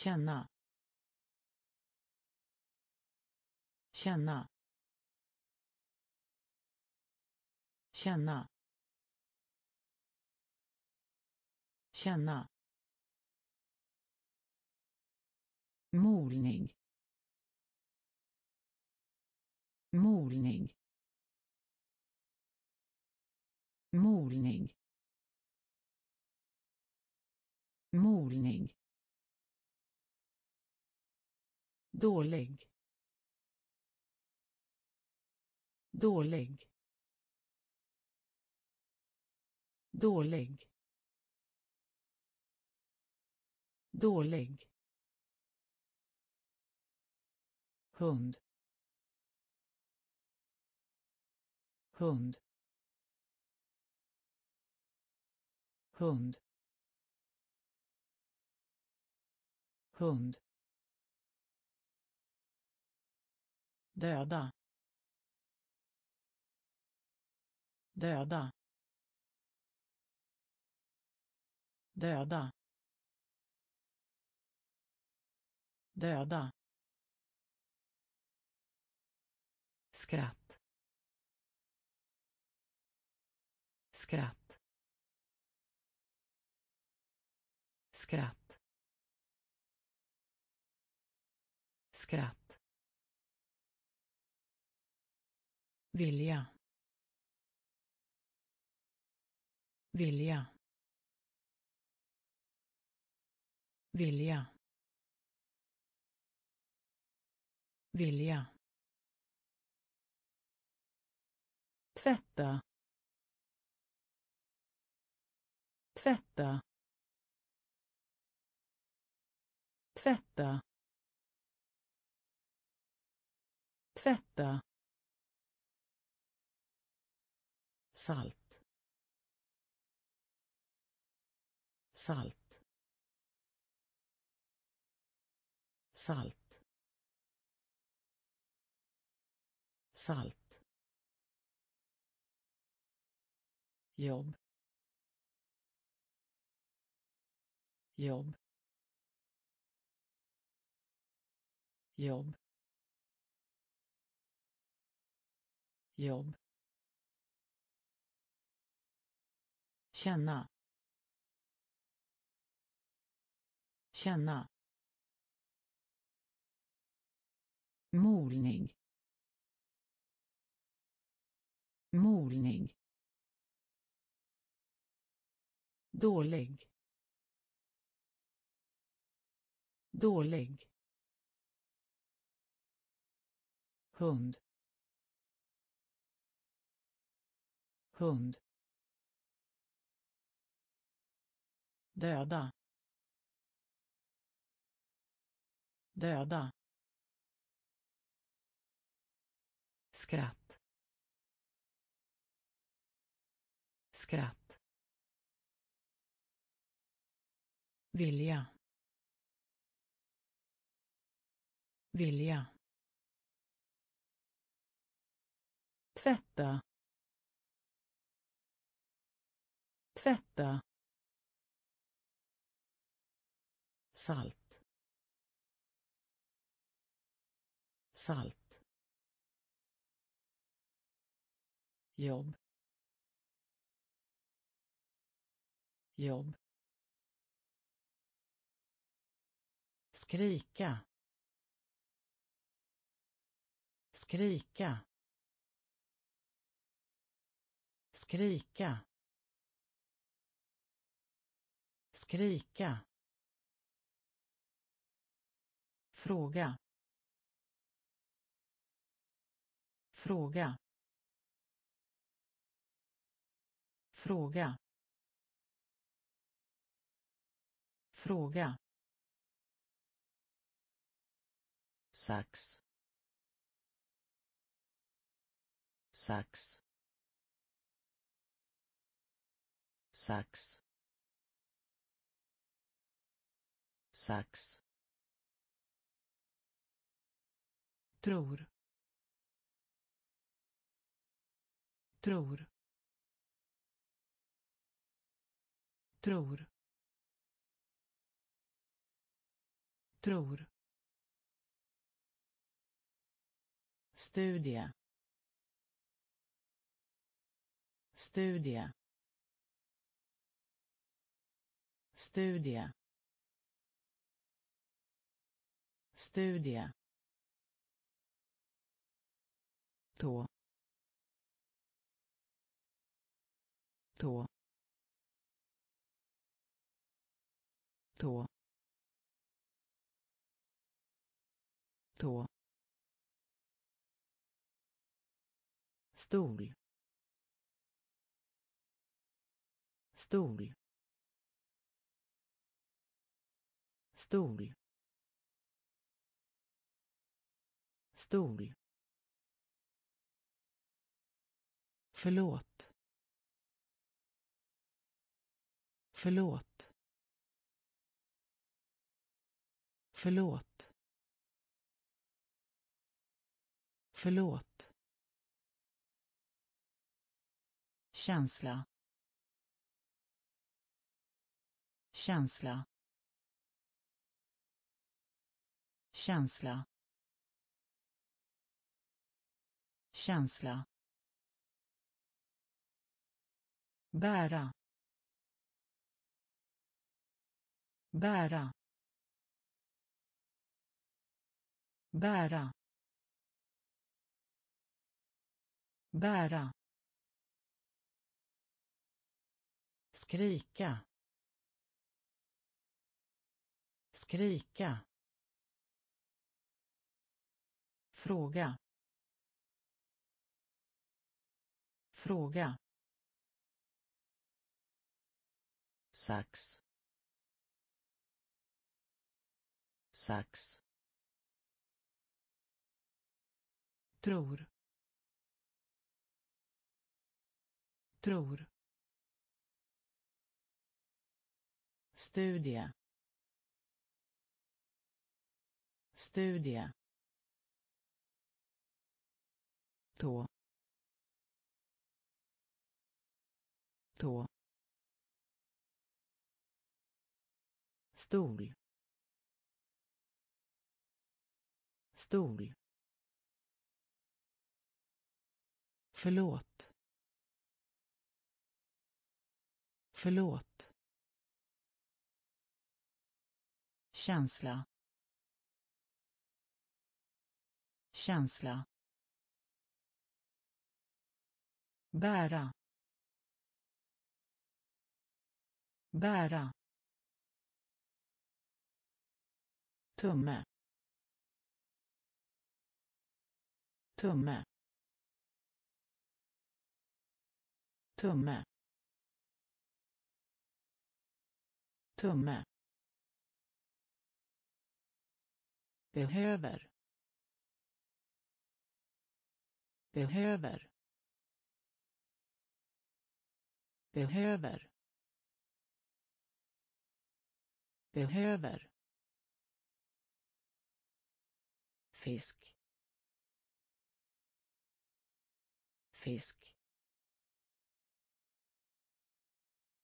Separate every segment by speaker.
Speaker 1: känna. Känna. Känna. Känna. Molning. Molning. Molning. Molning. Dålig. Dålig. Dålig. Dålig. Hund. Hund. Hund. Hund. Döda. Döda. Döda. Döda. Skratt. Skratt. Skratt. Skratt. Vilja. Vilja. Vilja. Vilja. Tvätta. Tvätta. Tvätta. Tvätta. Salt. Salt. Salt. Salt. Jobb. Jobb. Jobb. Jobb. Känna. Känna. Molning. Molning. Dålig. Dålig. Hund. Hund. Döda. Döda. Skratt. Skratt. Vilja. Vilja. Tvätta. Tvätta. Salt. Salt. Jobb. Jobb. Skrika. Skrika. Skrika. Skrika. Fråga. Fråga. Fråga. Fråga. Sax. Sax. Sax. Sax. Tror. Tror. Tror. Tror. Studie. Studie. Studie. Studie. Tå tå tå tå stol. Stol. Stol. Stol Förlåt. Förlåt. Förlåt. Förlåt. Känsla. Känsla. Känsla. Känsla. Bära. Bära. Bära. Bära. Skrika. Skrika. Fråga. Fråga. Sax. Sax. Tror. Tror. Studie. Studie. Tå. Tå stol. Stol. Förlåt. Förlåt. Känsla. Känsla. Bära. Bära. Tumme. Tumme. Tumme. Tumme. Behöver. Behöver. Behöver. Behöver. Fisk. Fisk.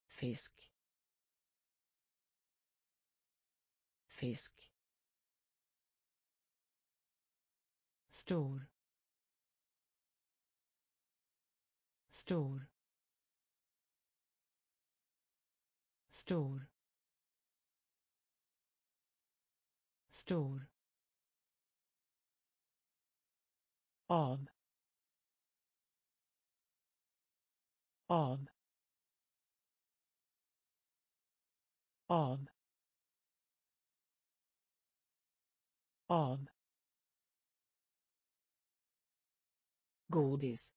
Speaker 1: Fisk. Fisk. Stor. Stor. Stor. Stor. Av av av av godis.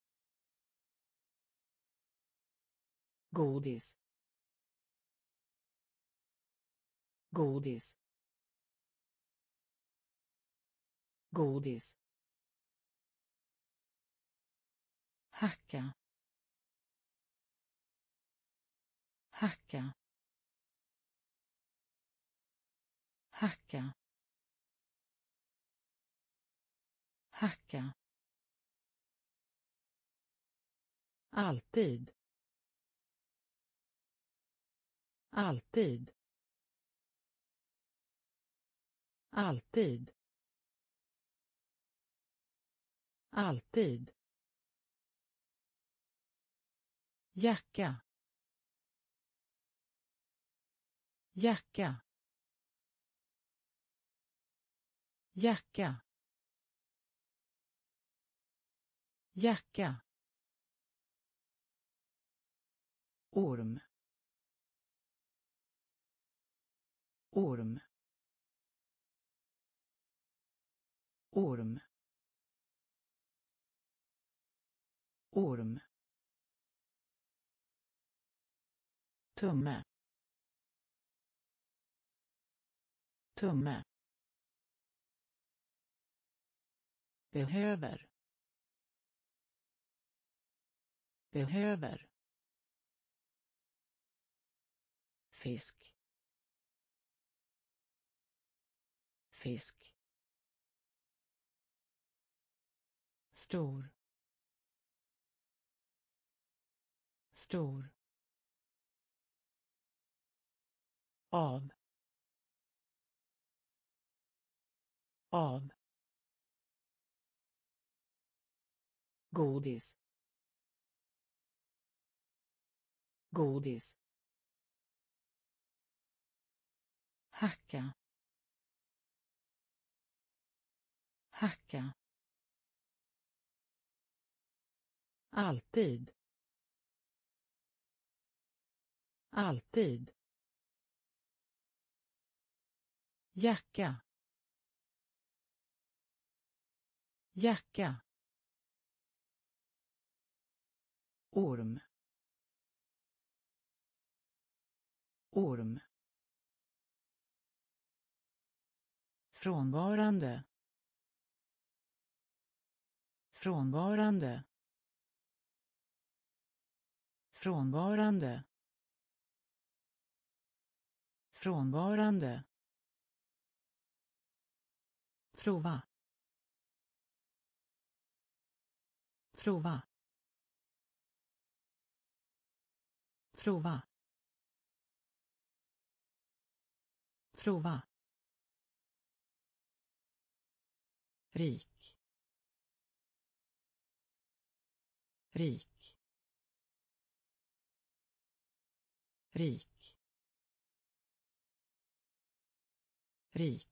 Speaker 1: Godis. Godis. Godis hacka. Hacka. Hacka. Hacka. Alltid. Alltid. Alltid. Alltid. Jacka jacka jacka jacka orm. Orm. Orm. Orm. Tumme. Tumme. Behöver. Behöver. Fisk. Fisk. Stor. Stor. Av. Av. Godis. Godis. Hacka. Hacka. Alltid. Alltid. Jacka jacka orm. Orm. Frånvarande. Frånvarande. Frånvarande. Frånvarande prova. Prova. Prova. Prova. Rik. Rik. Rik. Rik.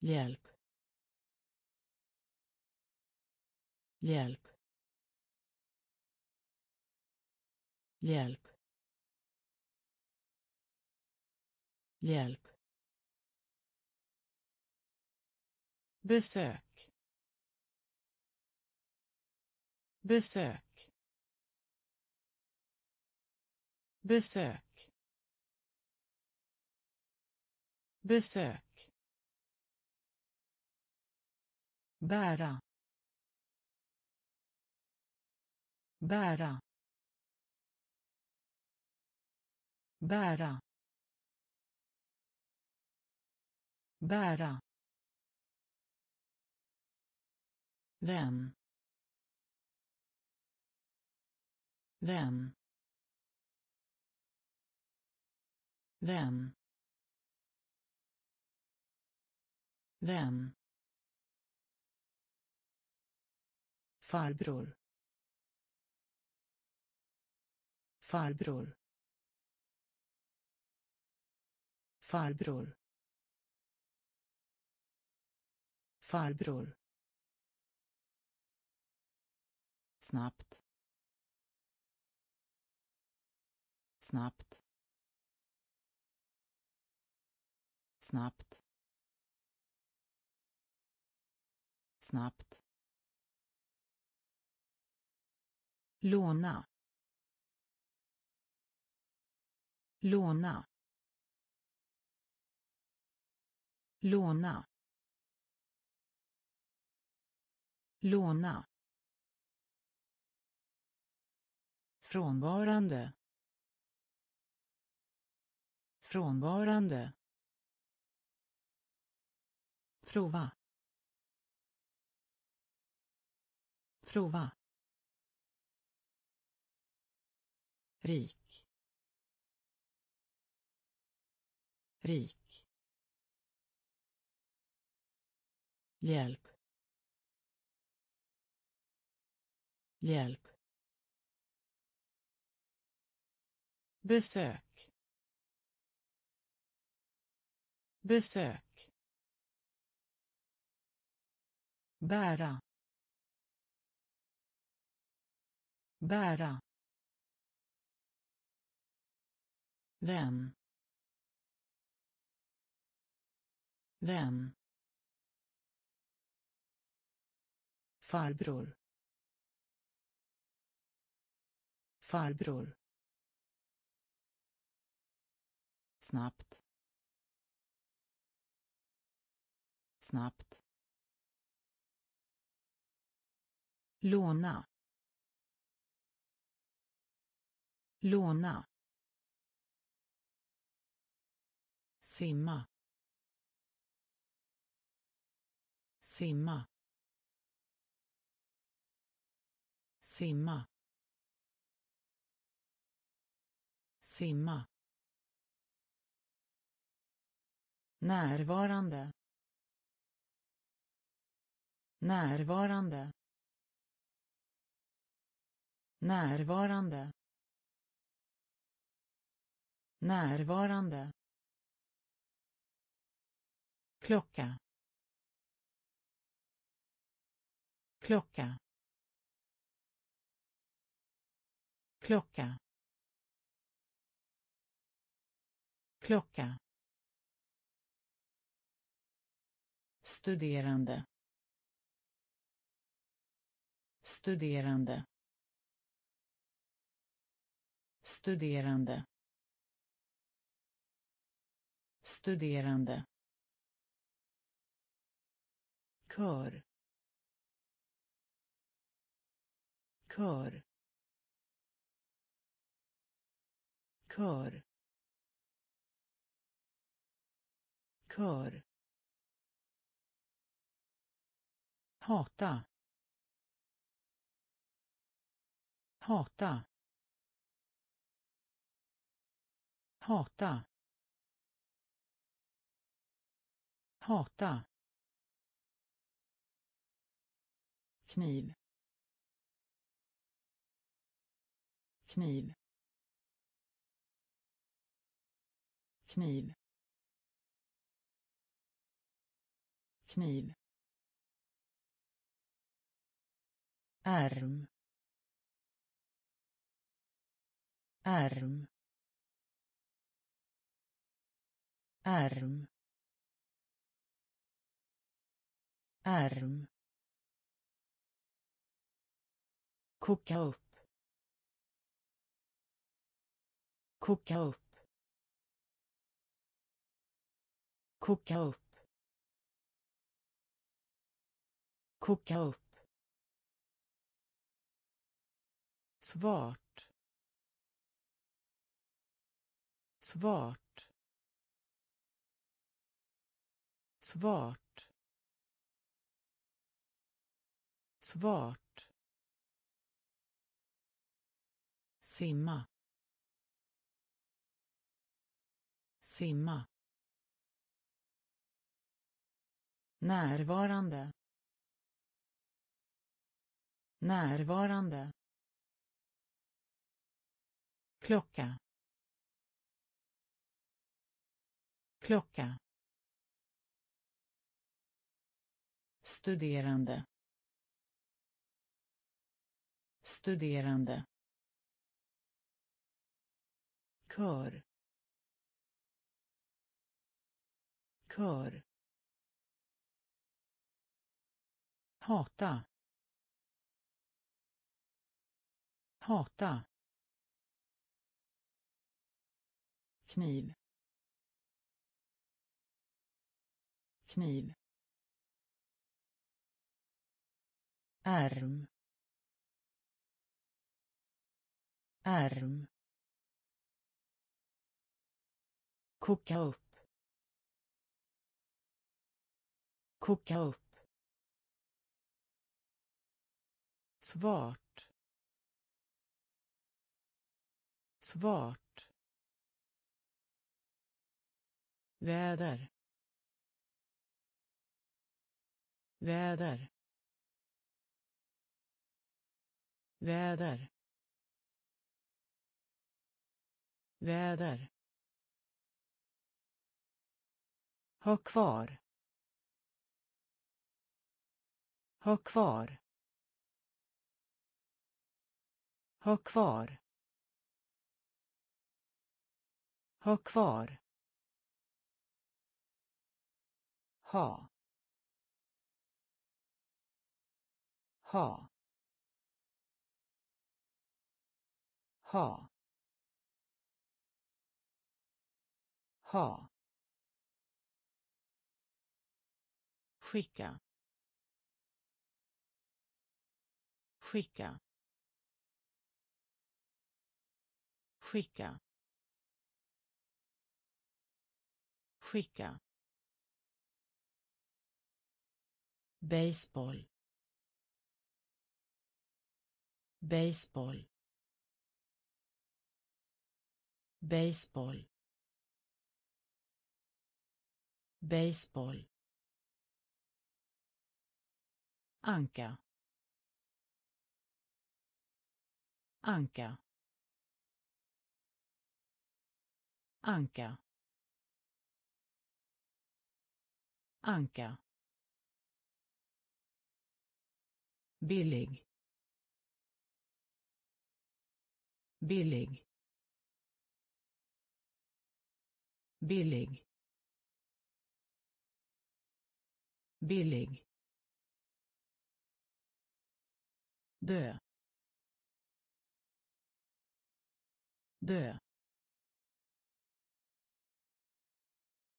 Speaker 1: Hjälp. Hjälp. Hjälp. Hjälp. Besök. Besök. Besök. Besök. Bära. Bära. Bära. Bära. Vän. Vän. Vän. Vän. Farbror. Farbror. Farbror. Farbror. Snabbt. Snabbt. Snabbt. Snabbt. Låna. Låna. Låna. Låna. Frånvarande. Frånvarande. Prova. Prova rik. Rik. Hjälp. Hjälp. Besök. Besök. Bära. Bära. Vän. Vän. Farbror. Farbror. Snabbt. Snabbt. Låna. Låna. Simma. Simma. Simma. Simma. Närvarande. Närvarande. Närvarande. Närvarande klocka. Klocka. Klocka. Klocka. Studerande. Studerande. Studerande. Studerande kör. Kör. Kör. Kör. Hata. Hata. Hata. Hata. Kniv. Kniv. Kniv. Kniv. Arm. Arm. Arm. Arm. Koka upp. Koka upp. Koka upp. Koka upp. Svart. Svart. Svart. Svart. Simma. Simma. Närvarande. Närvarande. Klocka. Klocka. Studerande. Studerande kör. Kör. Hata. Hata. Kniv. Kniv. Arm arm koka upp. Koka upp. Svart. Svart. Väder. Väder. Väder. Väder. Ha kvar. Ha kvar. Ha kvar. Ha kvar. Ha. Ha. Ha. Ha. Skicka. Skicka. Skicka. Skicka. Baseball. Baseball. Baseball. Baseball. Anka. Anka. Anka. Anka. Billig. Billig. Billig. Billig. Dö. Dö.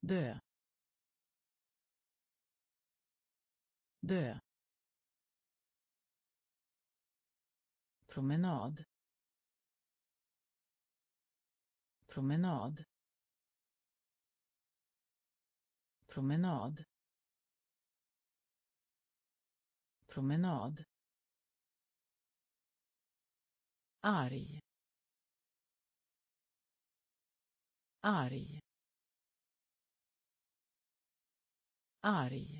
Speaker 1: Dö. Dö. Promenad. Promenad. Promenad. Promenad. Arg. Arg. Arg.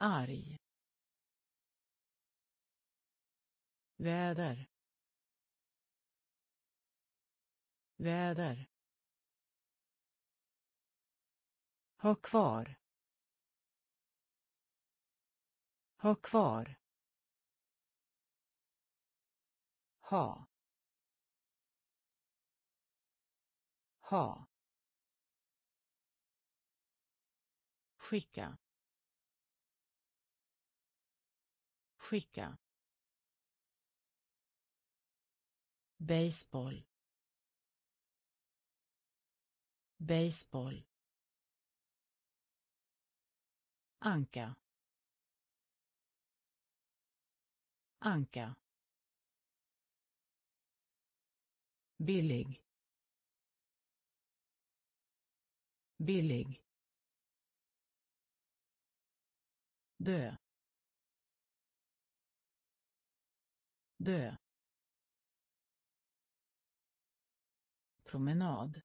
Speaker 1: Arg. Väder. Väder. Ha kvar. Ha kvar. Ha ha skicka skicka baseball baseball anka anka. Billig. Billig. Dö. Dö. Promenad.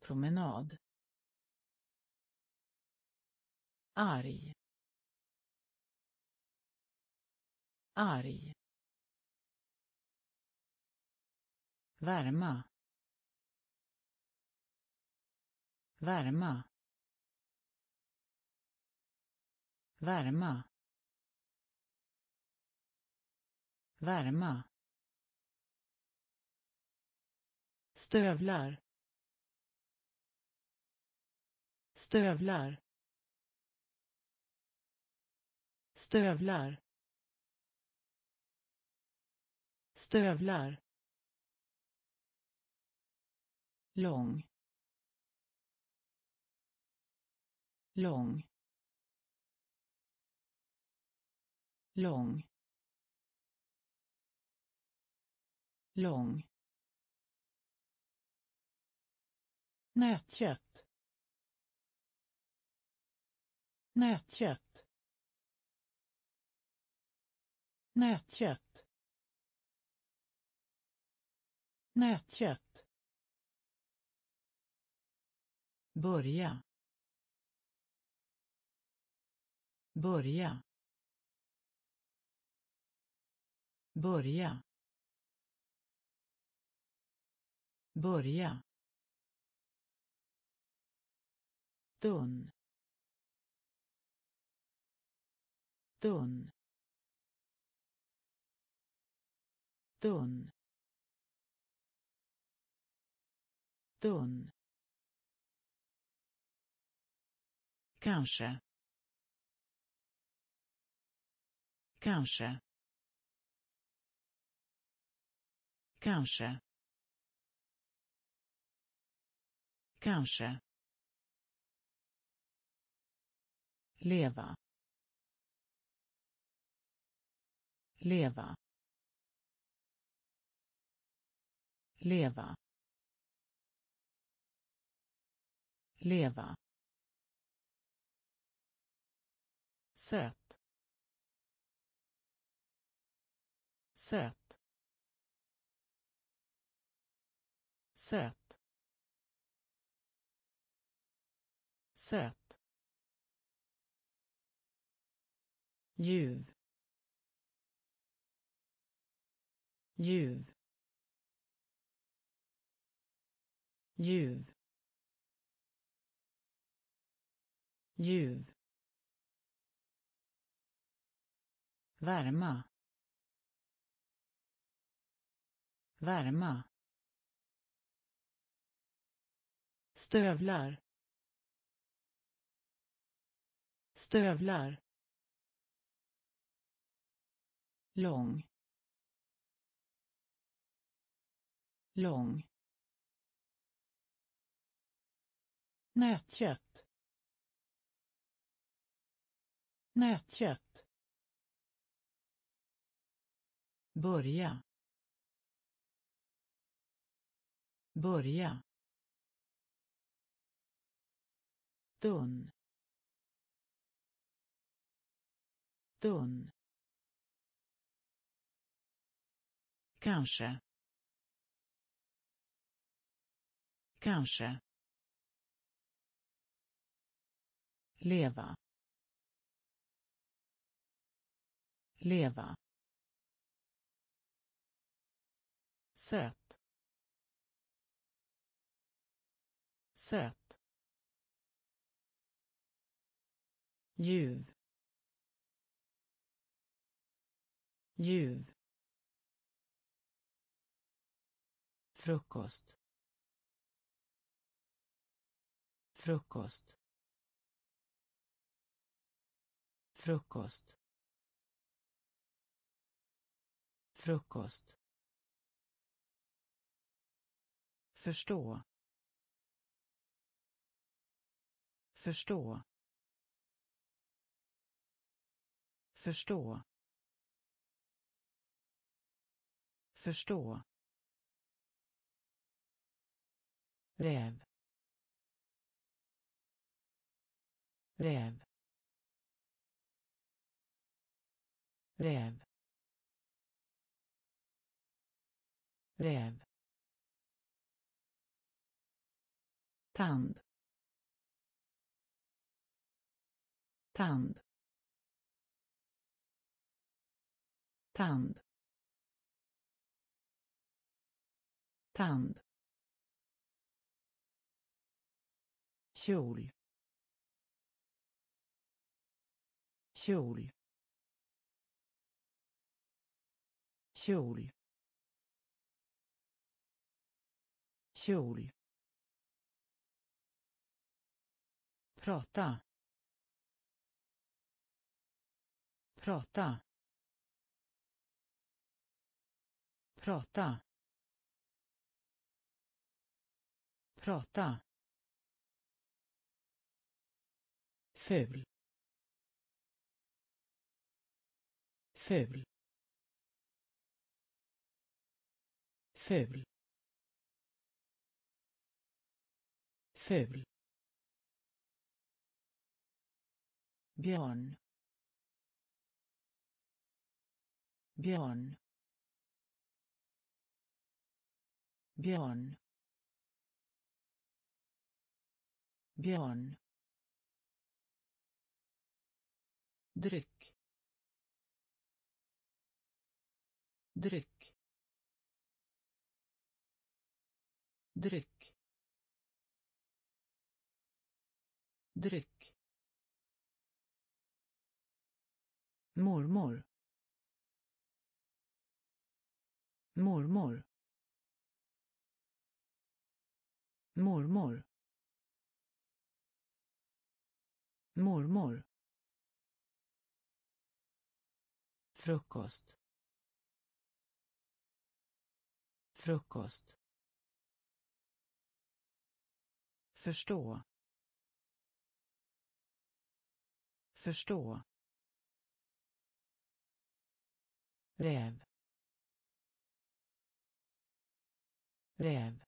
Speaker 1: Promenad. Arg. Arg. Värma. Värma. Värma. Värma. Stövlar. Stövlar. Stövlar. Stövlar. Lång. Lång. Lång. Lång. Nötkött. Nötkött. Nötkött. Nötkött. Börja. Börja. Börja. Börja. Tunn. Tunn. Tunn. Tunn. Kanske. Kanske. Kanske. Kanske. leva leva leva leva söt. Söt. Söt. Söt. Ljuv. Ljuv. Ljuv. Ljuv. Värma. Värma. Stövlar. Stövlar. Lång. Lång. Nötkött. Nötkött. Börja börja Dun. Dun. Kanske. Kanske. leva leva söt. Söt. Ljuv. Ljuv. Frukost. Frukost. Frukost. Frukost. Förstå. Förstå. Förstå. Förstå. Räv. Räv. Räv. Räv. Tand. Tand. Tand. Tand. Kjol. Kjol. Kjol. Kjol prata. Prata. Prata. Prata. Ful. Ful. Ful. Ful. Björn. Björn. Björn. Björn. Dryck. Dryck. Dryck. Dryck. Mormor. Mormor. Mormor. Mormor. Frukost. Frukost. Förstå. Förstå räv räv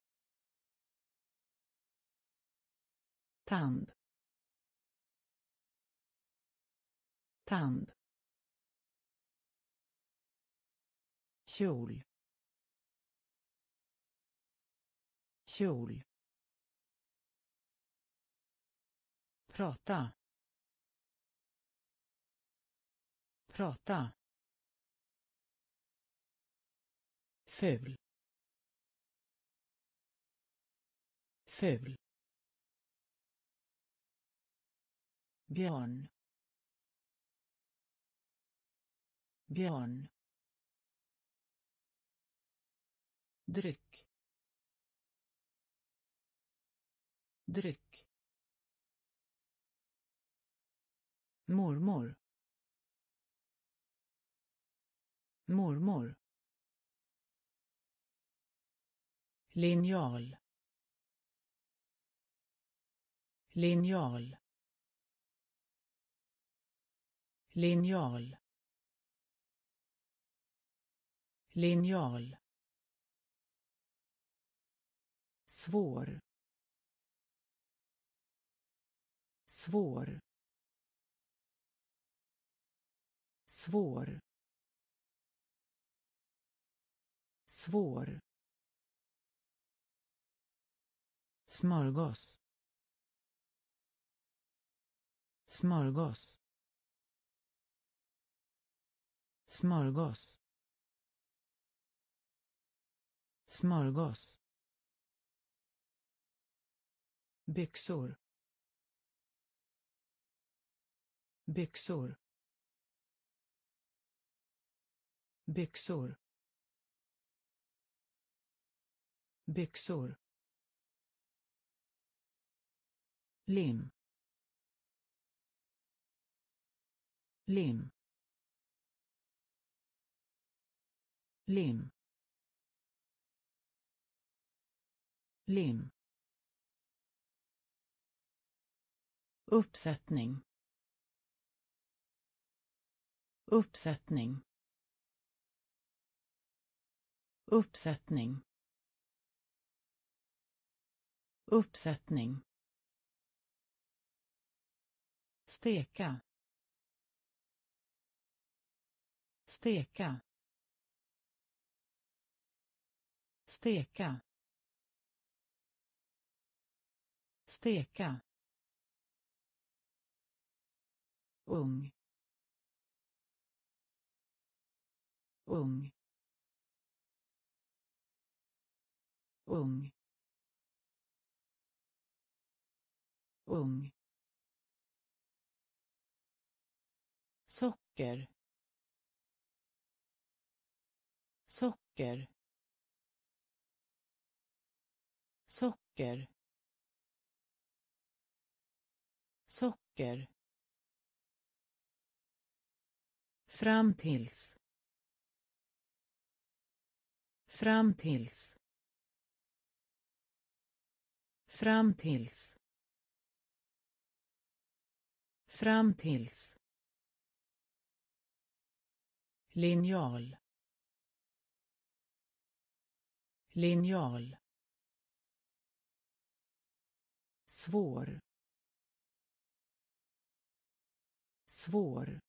Speaker 1: tand tand kjol kjol prata prata. Ful. Ful. Björn. Björn. Dryck. Dryck. Mormor. Mormor. Linjal. Linjal. Linjal. Linjal. Svår. Svår. Svår. Svår. Smörgås. Smörgås. Smörgås. Smörgås. Byxor. Byxor. Byxor. Byxor. Lim. Lim. Lim. Lim. Uppsättning. Uppsättning. Uppsättning. Uppsättning. Steka steka steka steka. Ung. Ung. Ung. Ung. Socker. Socker. Socker. Socker. Fram tills. Fram tills linjal. Linjal. Svår. Svår.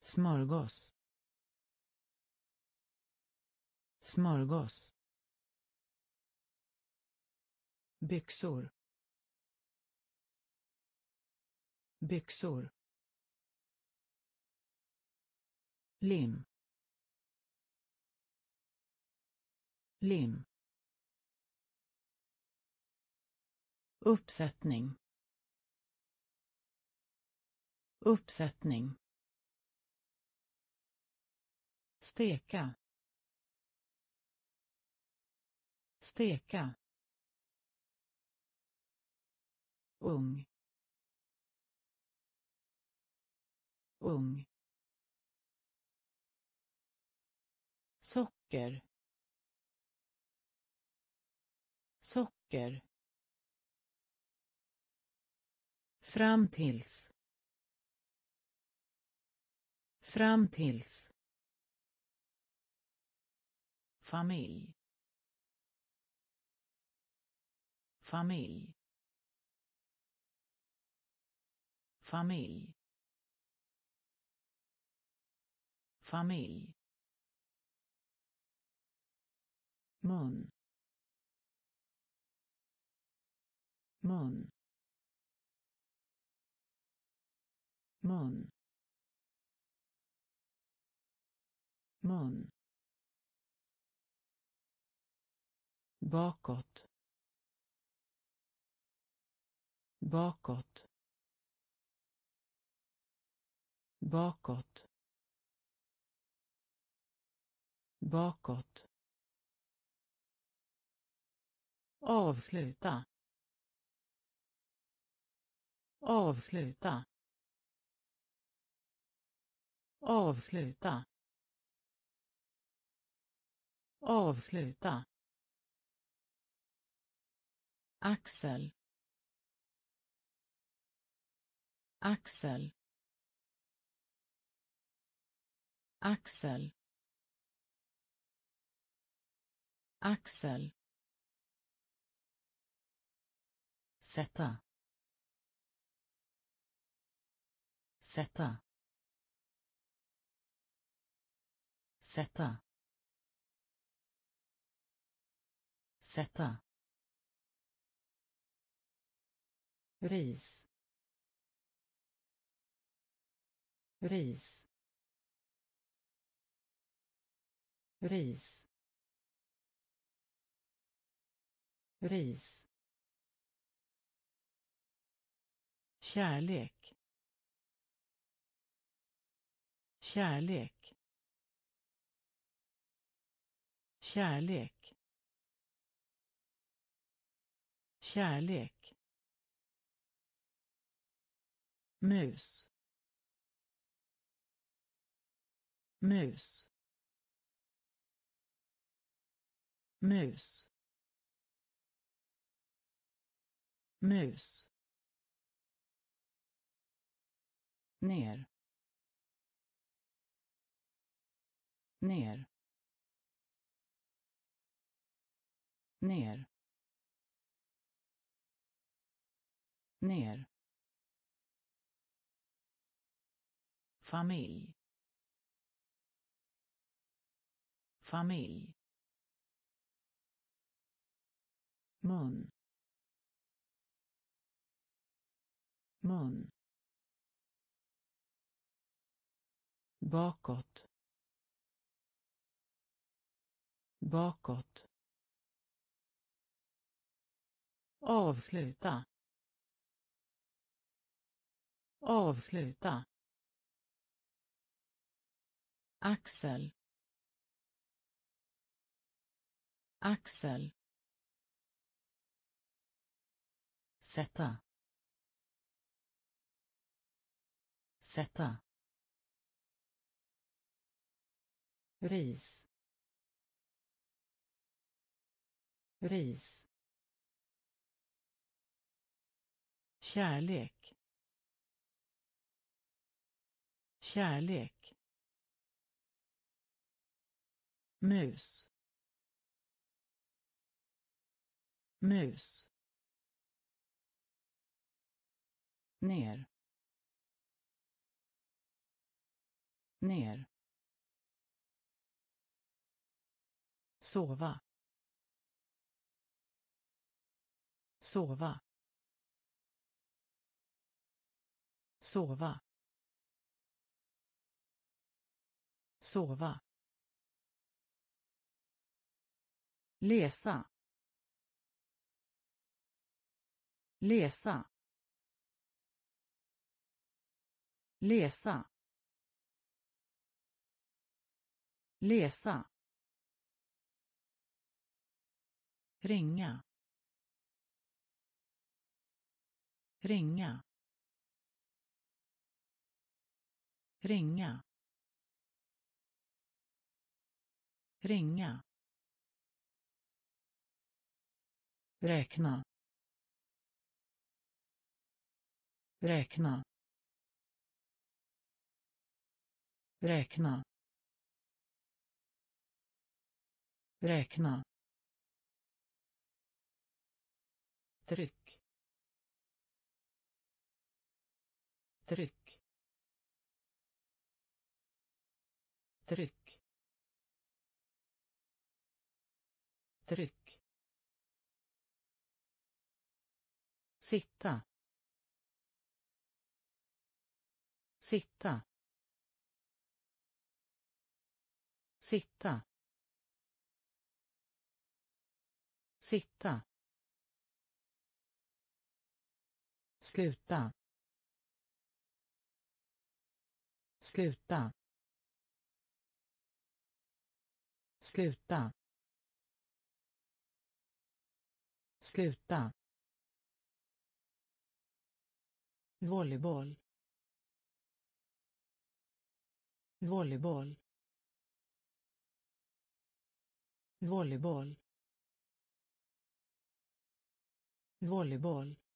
Speaker 1: Smörgås. Smörgås. Byxor. Byxor. Lim. Lim. Uppsättning. Uppsättning. Steka. Steka. Ung. Ung. Socker. Socker. Fram tills. Fram tills. Familj. Familj. Familj. Familj. Mun. Mun. Mun. Mun. Bakåt. Bakåt. Bakåt. Bakåt. Avsluta. Avsluta. Avsluta. Avsluta. Axel. Axel. Axel. Axel. Sätta sätta sätta sätta ris ris ris ris kärlek. Kärlek. Kärlek. Kärlek. Mus. Mus. Mus. Mus. Ner. Ner. Ner. Ner. Familj. Familj. Mun. Mun. Bakåt. Bakåt. Avsluta. Avsluta. Axel. Axel. Sätta. Sätta. Ris ris kärlek. Kärlek. Mus. Mus. Ner. Ner. Sova. Sova. Sova. Sova. Läsa. Läsa. Läsa. Läsa. Ringa. Ringa. Ringa. Ringa. Räkna. Räkna. Räkna. Räkna. Tryck. Tryck. Tryck. Tryck. Sitta. Sitta. Sitta. Sitta. Sluta. Sluta. Sluta. Sluta. Volleyboll. Volleyboll. Volleyboll. Volleyboll.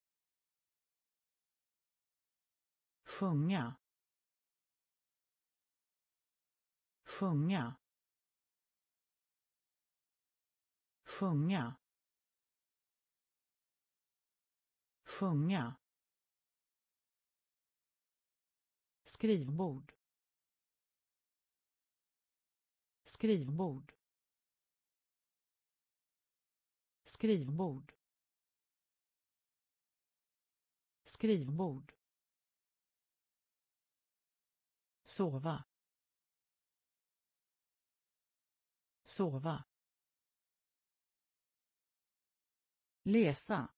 Speaker 1: Sjunga. Sjunga. Sjunga. Sjunga. Skrivbord. Skrivbord. Skrivbord. Skrivbord. Sova. Sova. Läsa.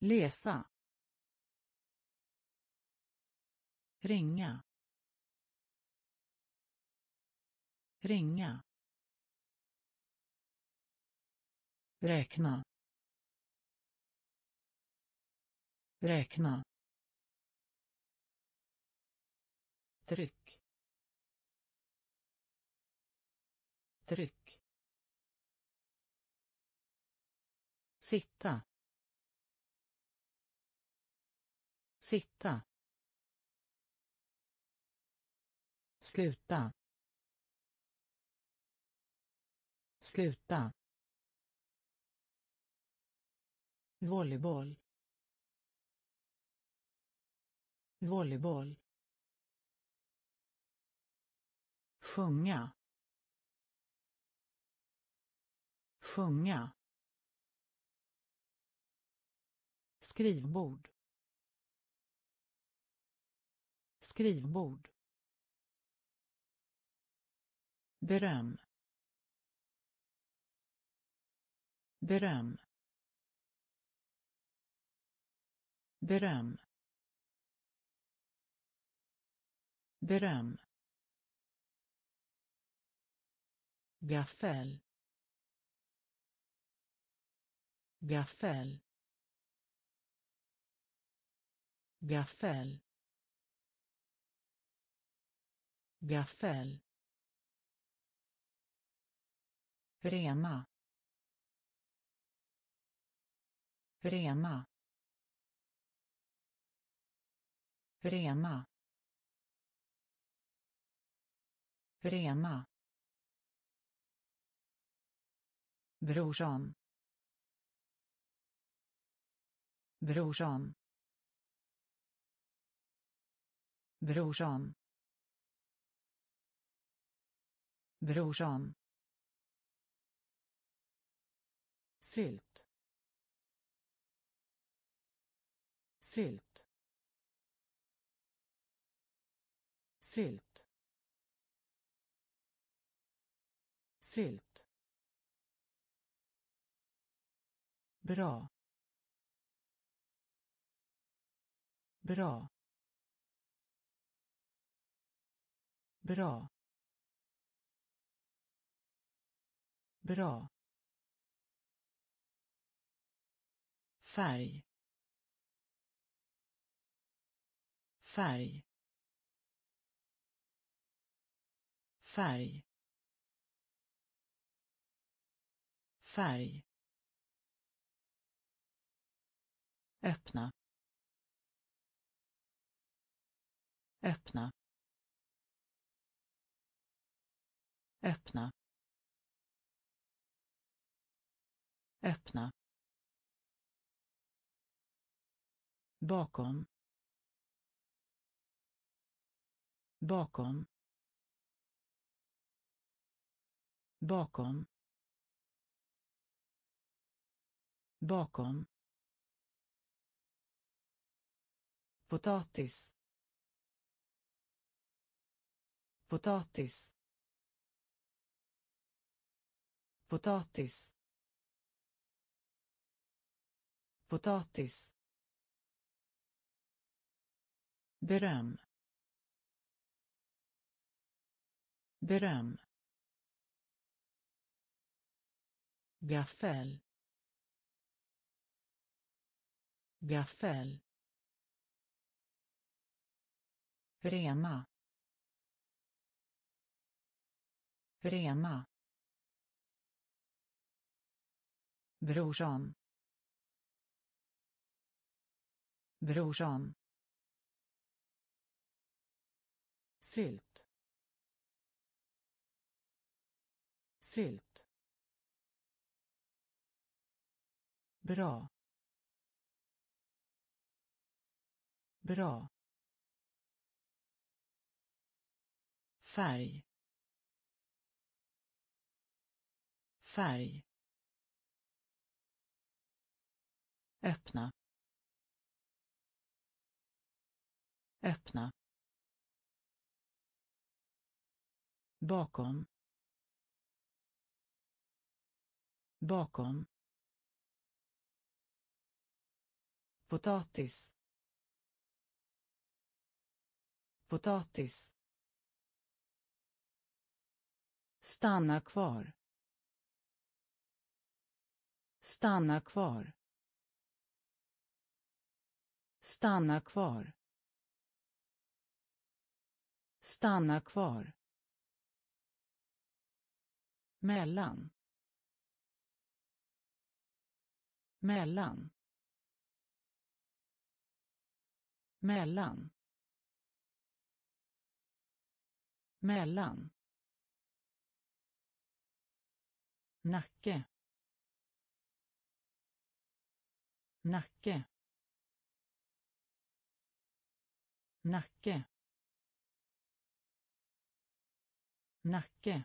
Speaker 1: Läsa. Ringa. Ringa. Räkna. Räkna. Tryck. Tryck. Sitta. Sitta. Sluta. Sluta. Volleyboll. Volleyboll. Sjunga. Sjunga. Skrivbord. Skrivbord. Beröm. Beröm. Beröm. Beröm. Gaffel. Gaffel. Gaffel. Gaffel. Rena. Rena. Rena. Rena. Brorsan brorsan brorsan brorsan
Speaker 2: sylt. Sylt. Sylt. Sylt. Bra. Bra. Bra. Bra. Färg. Färg. Färg. Färg. Öppna. Öppna. Öppna. Öppna. Bakom. Bakom. Bakom. Bakom potatis. Potatis. Potatis. Potatis. Beröm. Beröm. Gaffel. Gaffel. Rena. Rena. Brorsan brorsan sylt. Sylt. Bra. Bra. Färg. Färg. Öppna. Öppna. Bakom. Bakom. Potatis. Potatis. Stanna kvar. Stanna kvar. Stanna kvar. Stanna kvar. Mellan. Mellan. Mellan. Mellan. Nacke. Nacke. Nacke. Nacke.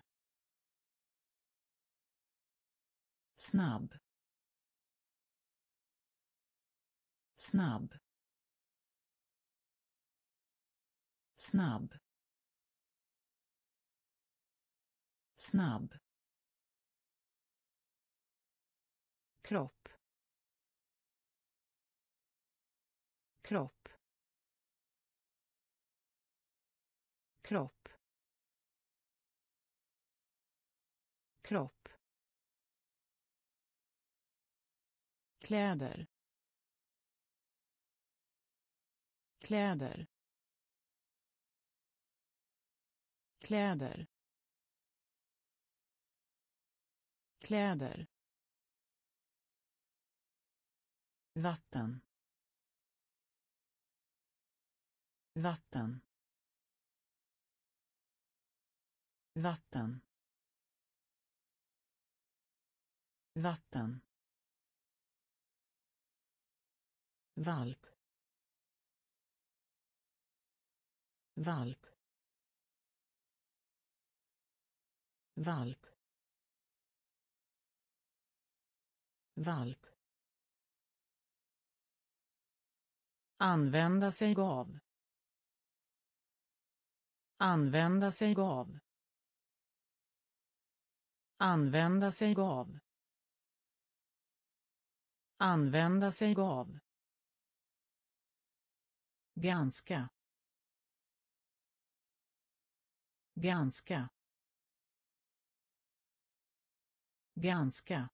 Speaker 2: Snabb. Snabb. Snabb. Snabb. Kropp. Kropp. Kropp. Kropp. Kläder. Kläder. Kläder. Kläder. Vatten. Vatten. Vatten. Vatten. Valp. Valp. Valp. Valp. Använda sig av. Använda sig av. Använda sig av. Använda sig av. Ganska ganska ganska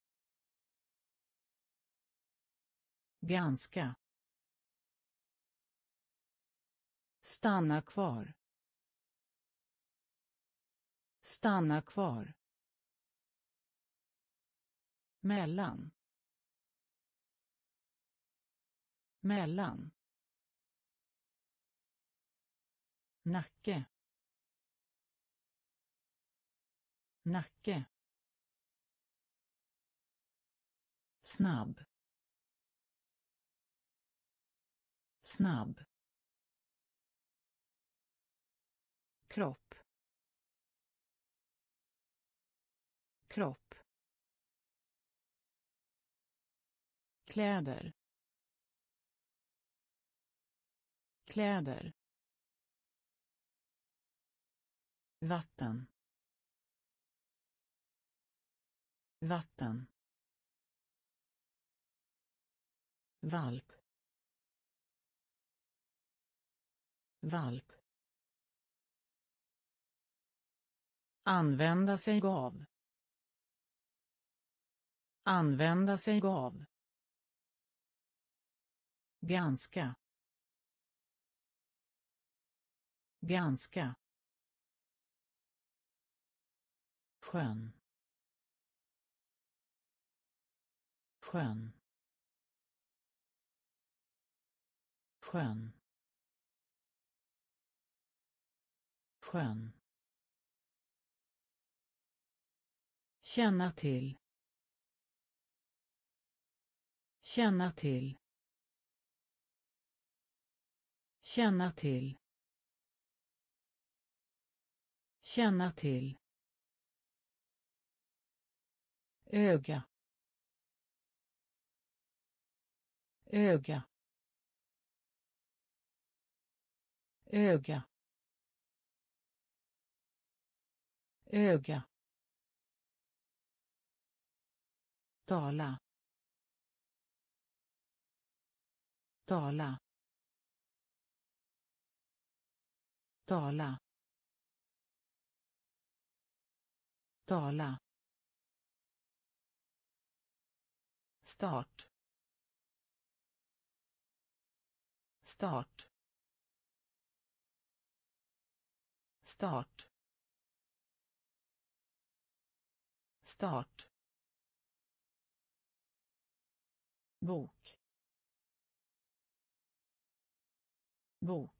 Speaker 2: ganska stanna kvar. Stanna kvar. Mellan. Mellan. Nacke. Nacke. Snabb. Snabb. Kropp. Kropp. Kläder. Kläder. Vatten. Vatten. Valp. Valp. Använda sig av. Använda sig av. Ganska ganska skön. Skön. Skön. Skön. Känna till. Känna till. Känna till. Känna till. Öga. Öga. Öga. Öga. Tala. Tala. Tala. Tala. Start. Start. Start. Start. Bok. Bok.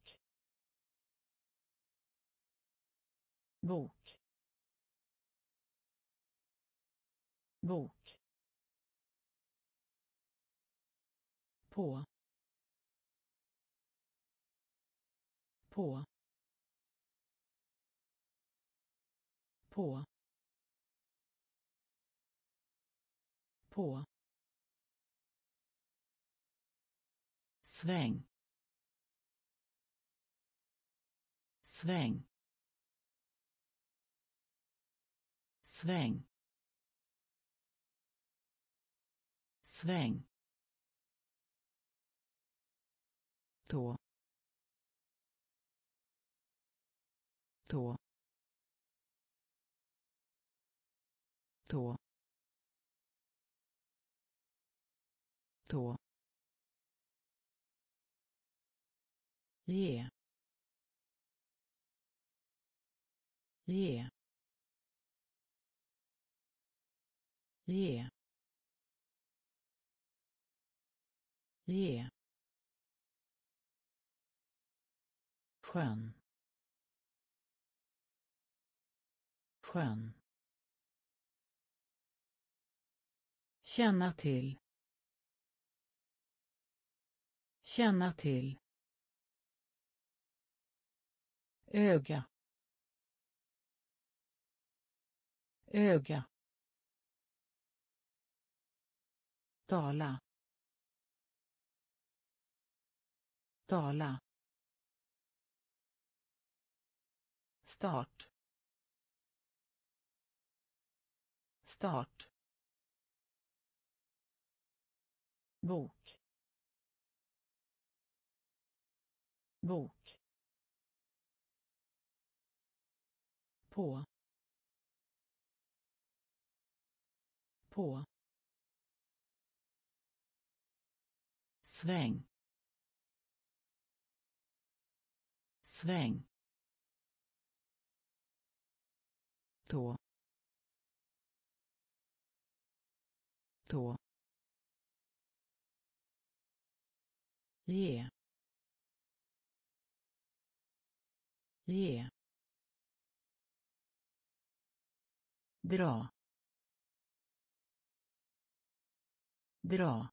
Speaker 2: Bok. Bok. På. På. På. På. Sväng. Sväng. Sväng. Sväng. Tå. Tå. Tå. Tå. Ge ge ge ge skön skön känna till. Känna till. Öga.
Speaker 1: Öga. Tala. Tala. Start. Start. Bok. Bok. På på sväng sväng tå tå ge ge. Dra. Dra.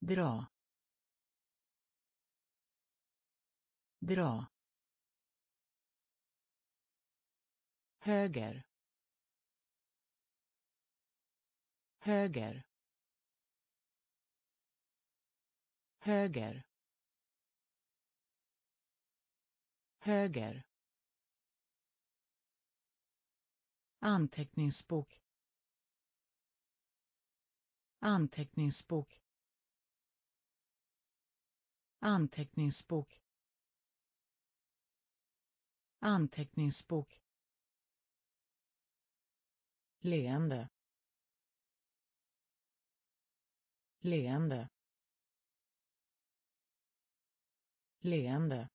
Speaker 1: Dra. Dra. Höger. Höger. Höger. Höger. Anteckningsbok. Anteckningsbok. Anteckningsbok. Anteckningsbok. Leende. Leende. Leende.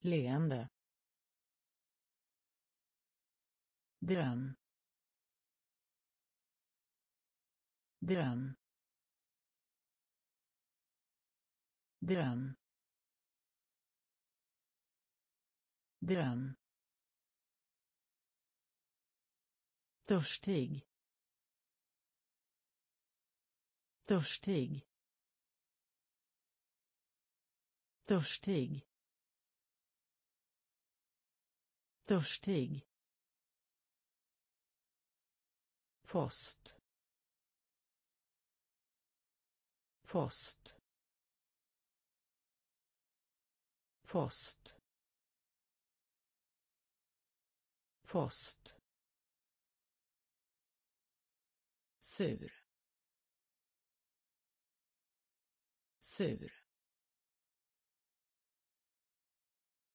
Speaker 1: Leende. Dröm. Dröm. Dröm. Dröm. Törstig. Törstig. Törstig. Törstig. Post. Post. Post. Post. Sur. Sur.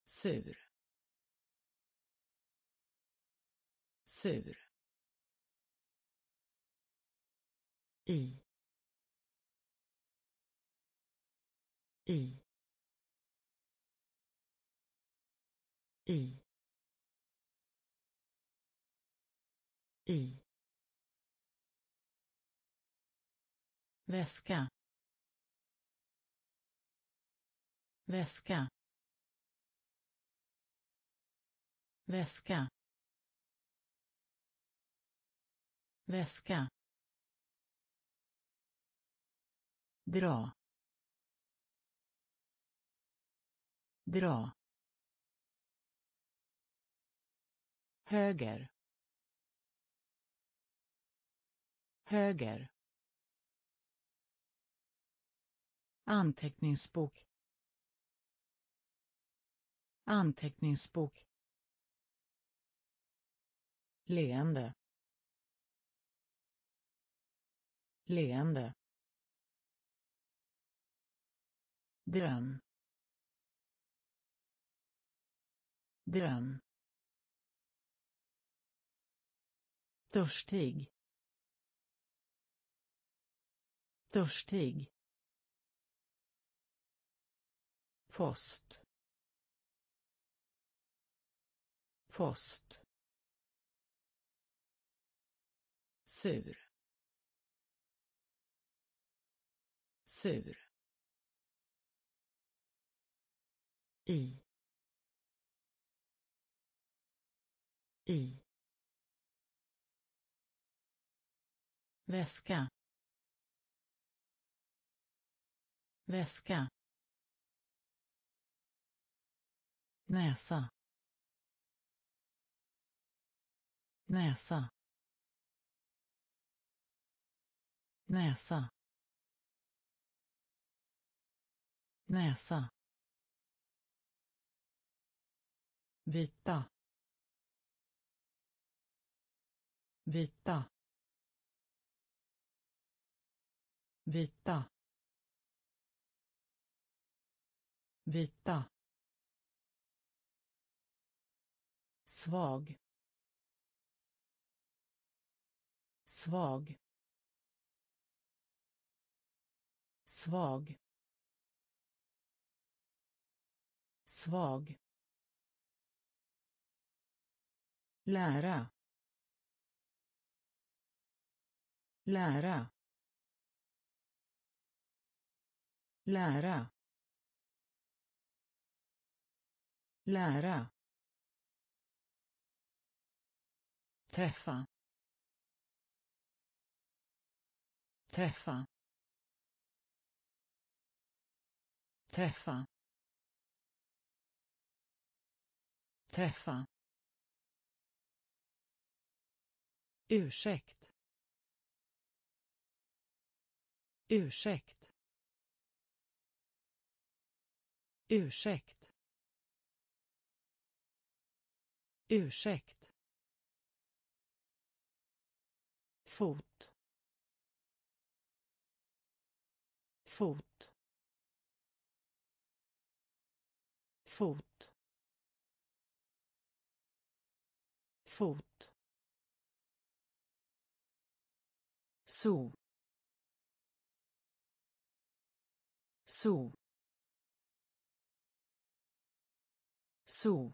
Speaker 1: Sur. Sur. I. I. I. I. Väska. Väska. Väska. Väska. Dra. Dra. Höger. Höger. Anteckningsbok. Anteckningsbok. Leende. Leende. Dröm. Dröm. Törstig. Törstig. Post. Post. Sur. Sur. I. I. Väska. Väska.
Speaker 2: Näsa. Näsa. Näsa. Näsa. Vita. Vita. Vita. Vita. Svag. Svag. Svag. Svag. Lära. Lära. Lära. Lära. Träffa. Träffa. Träffa. Träffa. Ursäkt. Ursäkt. Ursäkt. Ursäkt. Fot. Fot. Fot. Fot. Så så så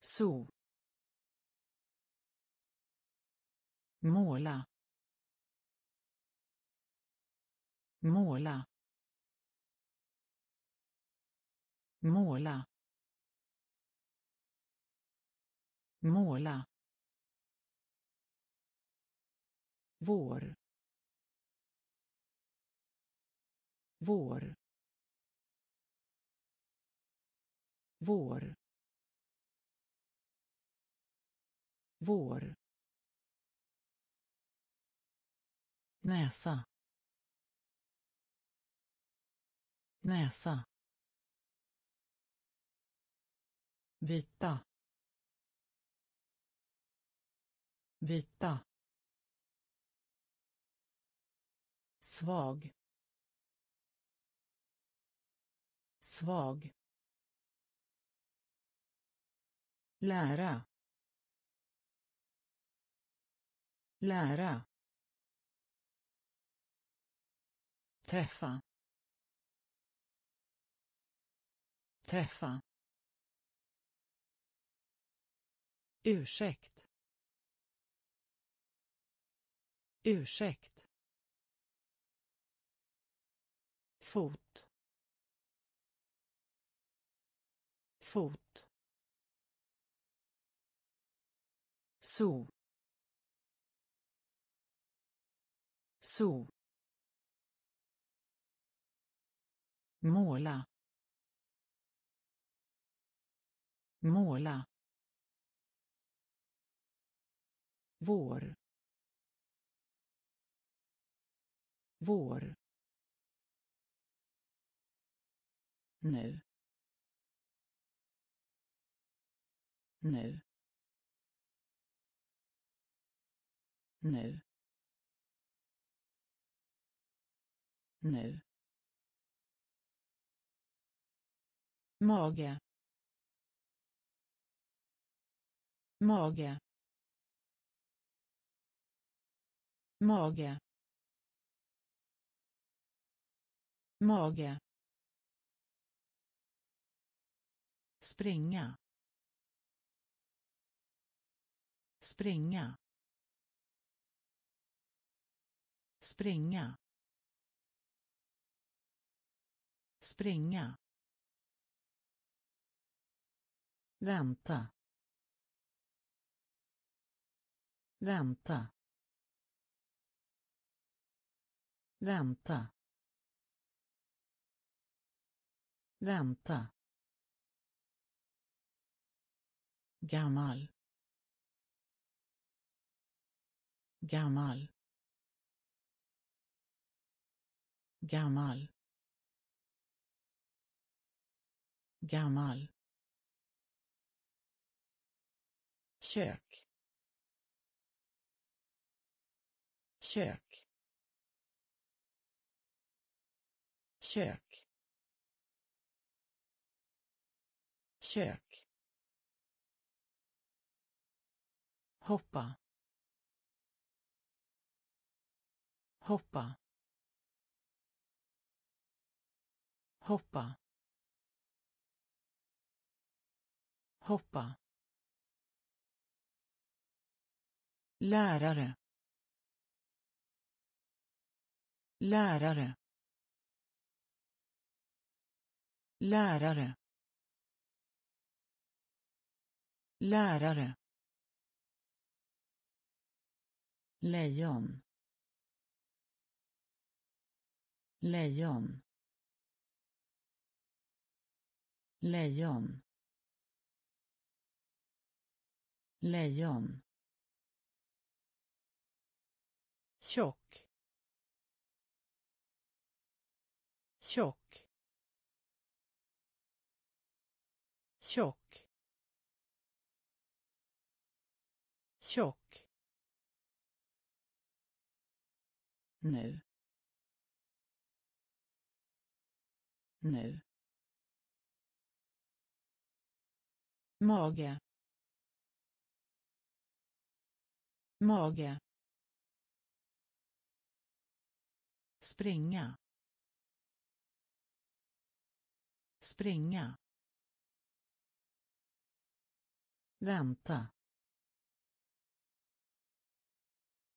Speaker 2: så måla. Måla. Måla. Måla. Vår. Vår. Vår. Vår. Näsa. Näsa. Byta. Byta. Svag. Svag. Lära. Lära. Träffa. Träffa. Ursäkt. Ursäkt. Fot. Fot. Så så måla. Måla. Vår. Vår. Nu. Nu. Nu. Nu. Mage. Mage. Mage. Mage. Springa. Springa. Springa. Springa. Vänta. Vänta. Vänta. Vänta. Gammal. Gammal. Gammal. Gammal. kök kök kök kök hoppa. Hoppa. Hoppa. Hoppa. Lärare. Lärare. Lärare. Lärare. Lejon. Lejon. Lejon. Lejon. Tjock. Tjock. Tjock. Tjock. Nu. Nu. Mage. Mage. Springa. Springa. Vänta.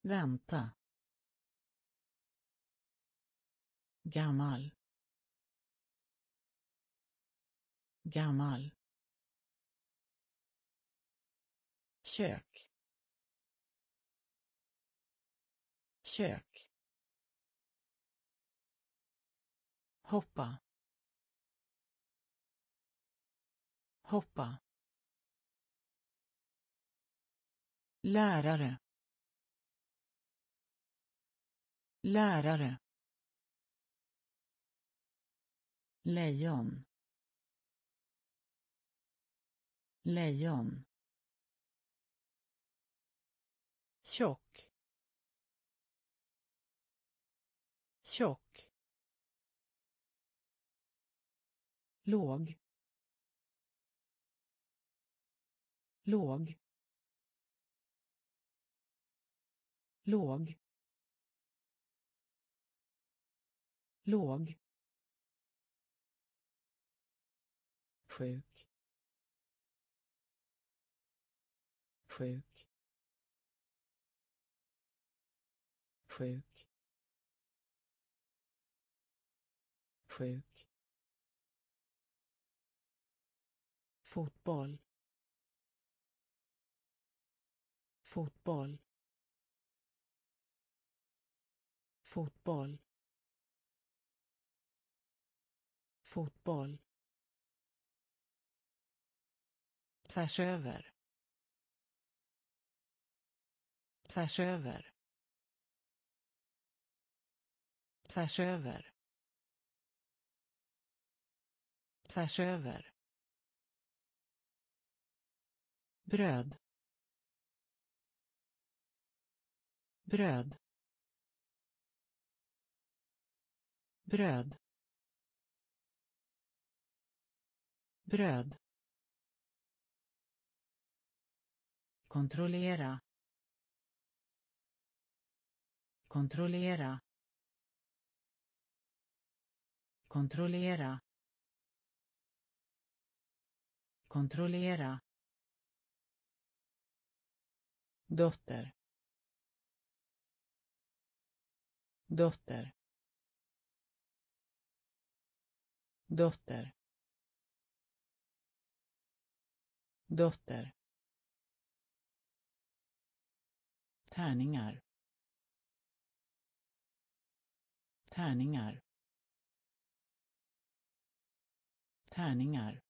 Speaker 2: Vänta. Gammal. Gammal. Kök. Kök. Hoppa. Hoppa. Lärare. Lärare. Lejon. Lejon. Tjock. Tjock. Låg. Låg. Låg. Låg sjuk. Sjuk. Sjuk. Sjuk. Fotboll. Fotboll. Fotboll. Fotboll. Tvärs över. Tvärs över. Tvärs över. Tvärs över. Bröd. Bröd. Bröd. Bröd. Kontrollera kontrollera kontrollera kontrollera. Dotter. Dotter. Dotter. Dotter. Tärningar. Tärningar. Tärningar.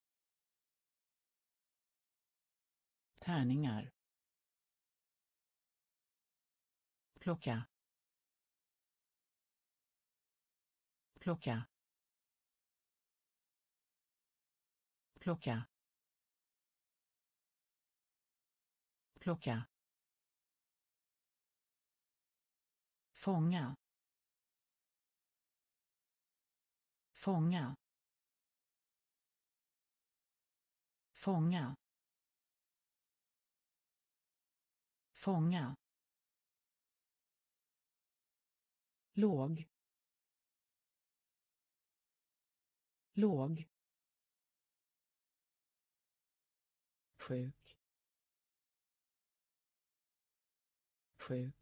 Speaker 2: Tärningar. Plocka. Plocka. Plocka. Plocka. Fånga fånga fånga fånga. Låg låg. Sjuk sjuk.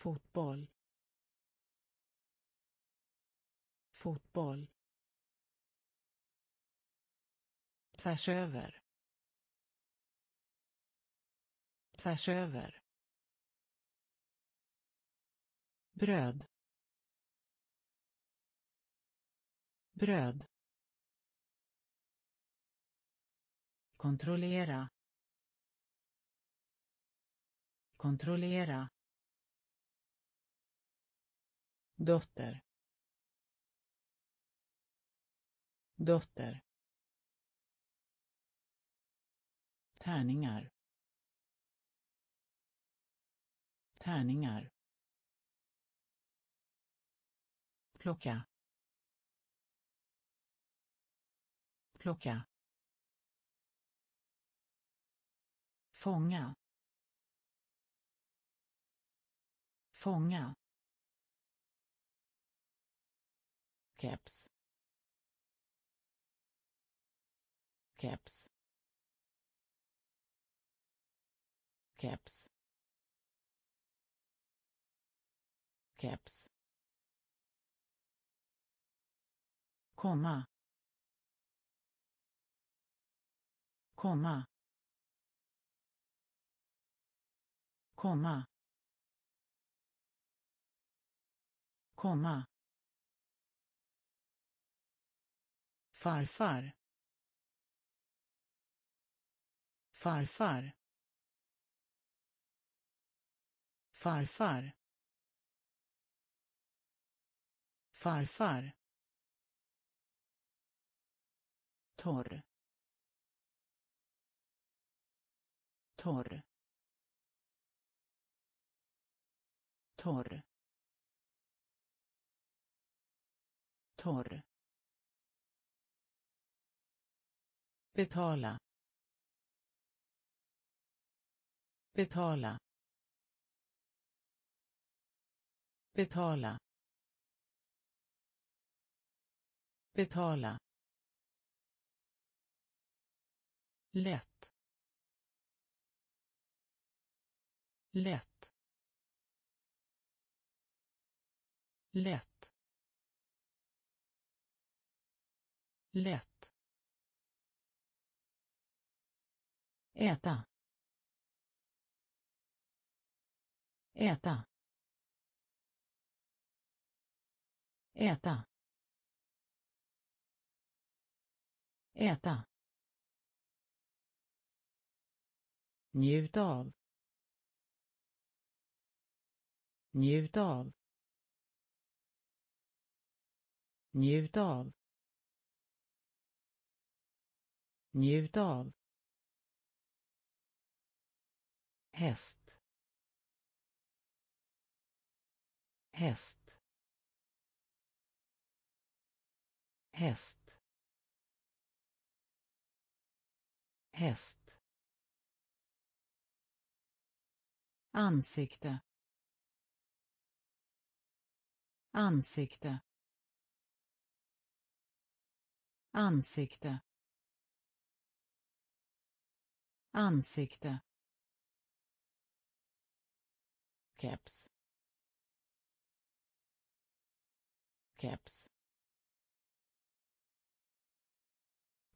Speaker 2: Fotboll. Fotboll. Tvärs över. Tvärs över. Bröd. Bröd. Kontrollera. Kontrollera dotter. Dotter. Tärningar. Tärningar. Plocka. Plocka. Fånga. Fånga. Keps keps keps keps komma. Komma. Komma. Komma. Farfar. Farfar. Farfar. Farfar. Torr. Torr. Torr. Torr. Betala. Betala. Betala. Betala. Lätt. Lätt. Lätt. Lätt. Äta. Äta. Äta. Äta. Njut av. Njut av. Njut av. Njut av. häst. Häst. Häst. Häst. Ansikte. Ansikte. Ansikte. Ansikte. Keps keps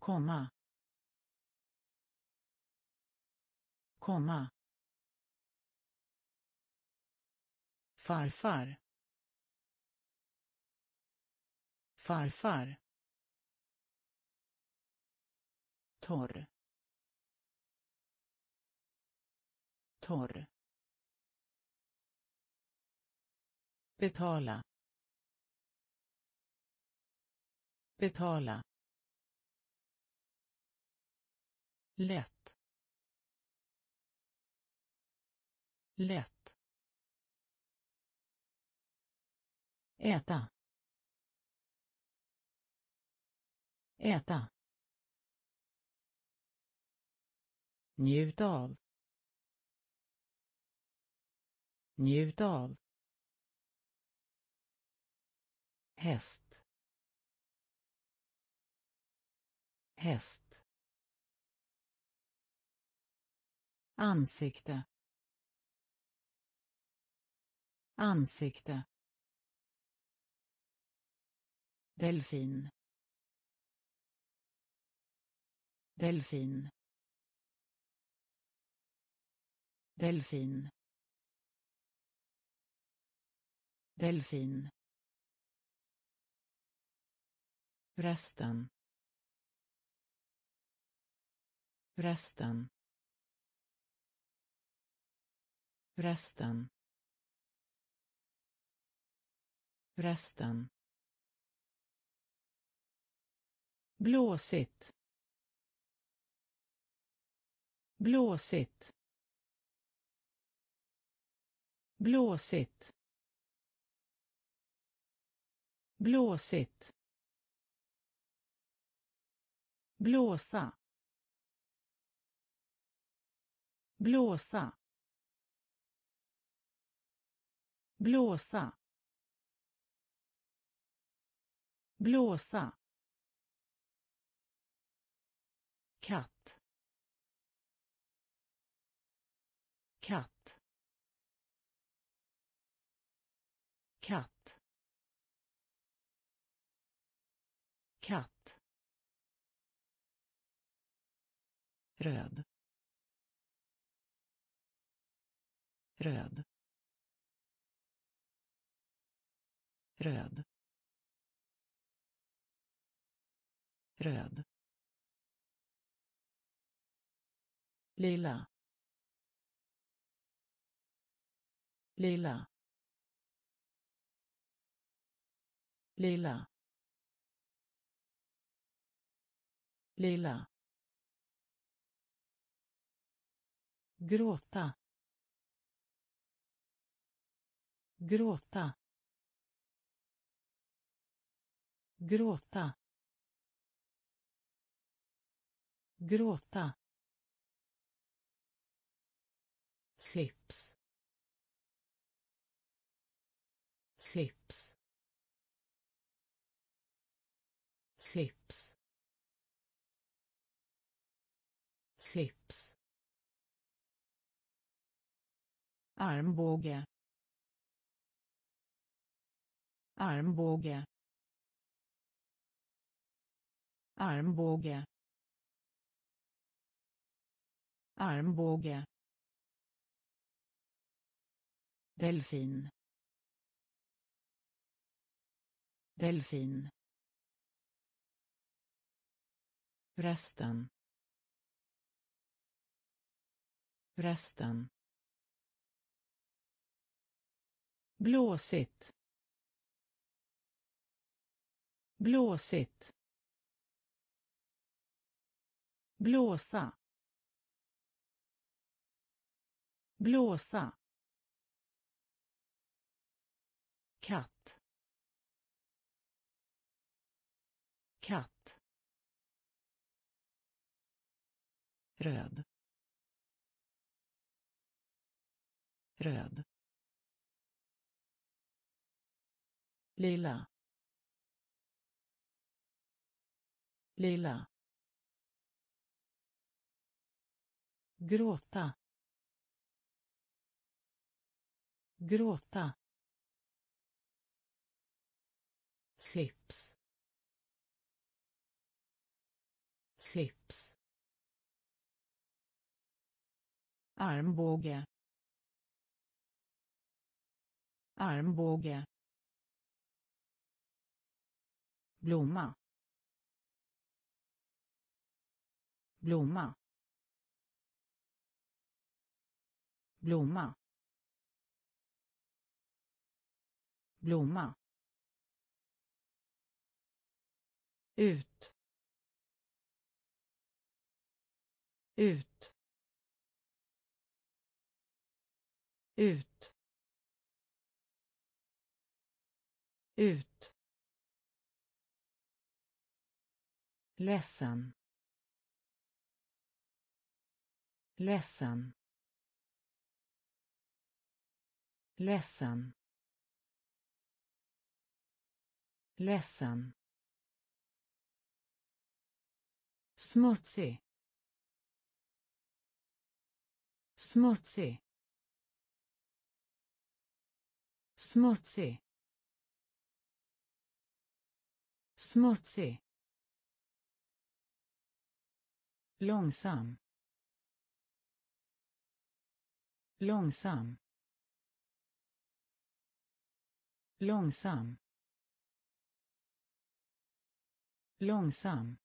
Speaker 2: komma. Komma. Farfar. Farfar. Torr. Torr. Betala. Betala. Lätt. Lätt. Äta. Äta. Njut av. Njut av. häst. Häst. Ansikte. Ansikte. Delfin. Delfin. Delfin. Delfin. Resten. Resten. Resten. Resten. Blåsigt. Blåsigt. Blåsigt. Blåsigt. Blåsa. Blåsa. Blåsa. Blåsa. Katt. Katt. Katt. Katt. Röd. Röd. Röd. Röd. Lila lila lila lila gråta. Gråta. Gråta. Gråta. Slips. Slips. Slips. Slips. Armbåge. Armbåge. Armbåge. Armbåge. Delfin. Delfin. Resten. Resten. Blåsigt. Blåsigt. Blåsa. Blåsa. Katt. Katt. Röd. Röd. Lila lila gråta gråta slips slips armbåge armbåge. Blomma. Blomma. Blomma. Blomma. Ut. Ut. Ut. Ut. Ledsen. Ledsen. Ledsen. Ledsen. Smutsig. Smutsig. Smutsig. Smutsig. Långsam. Långsam. Långsam. Långsam.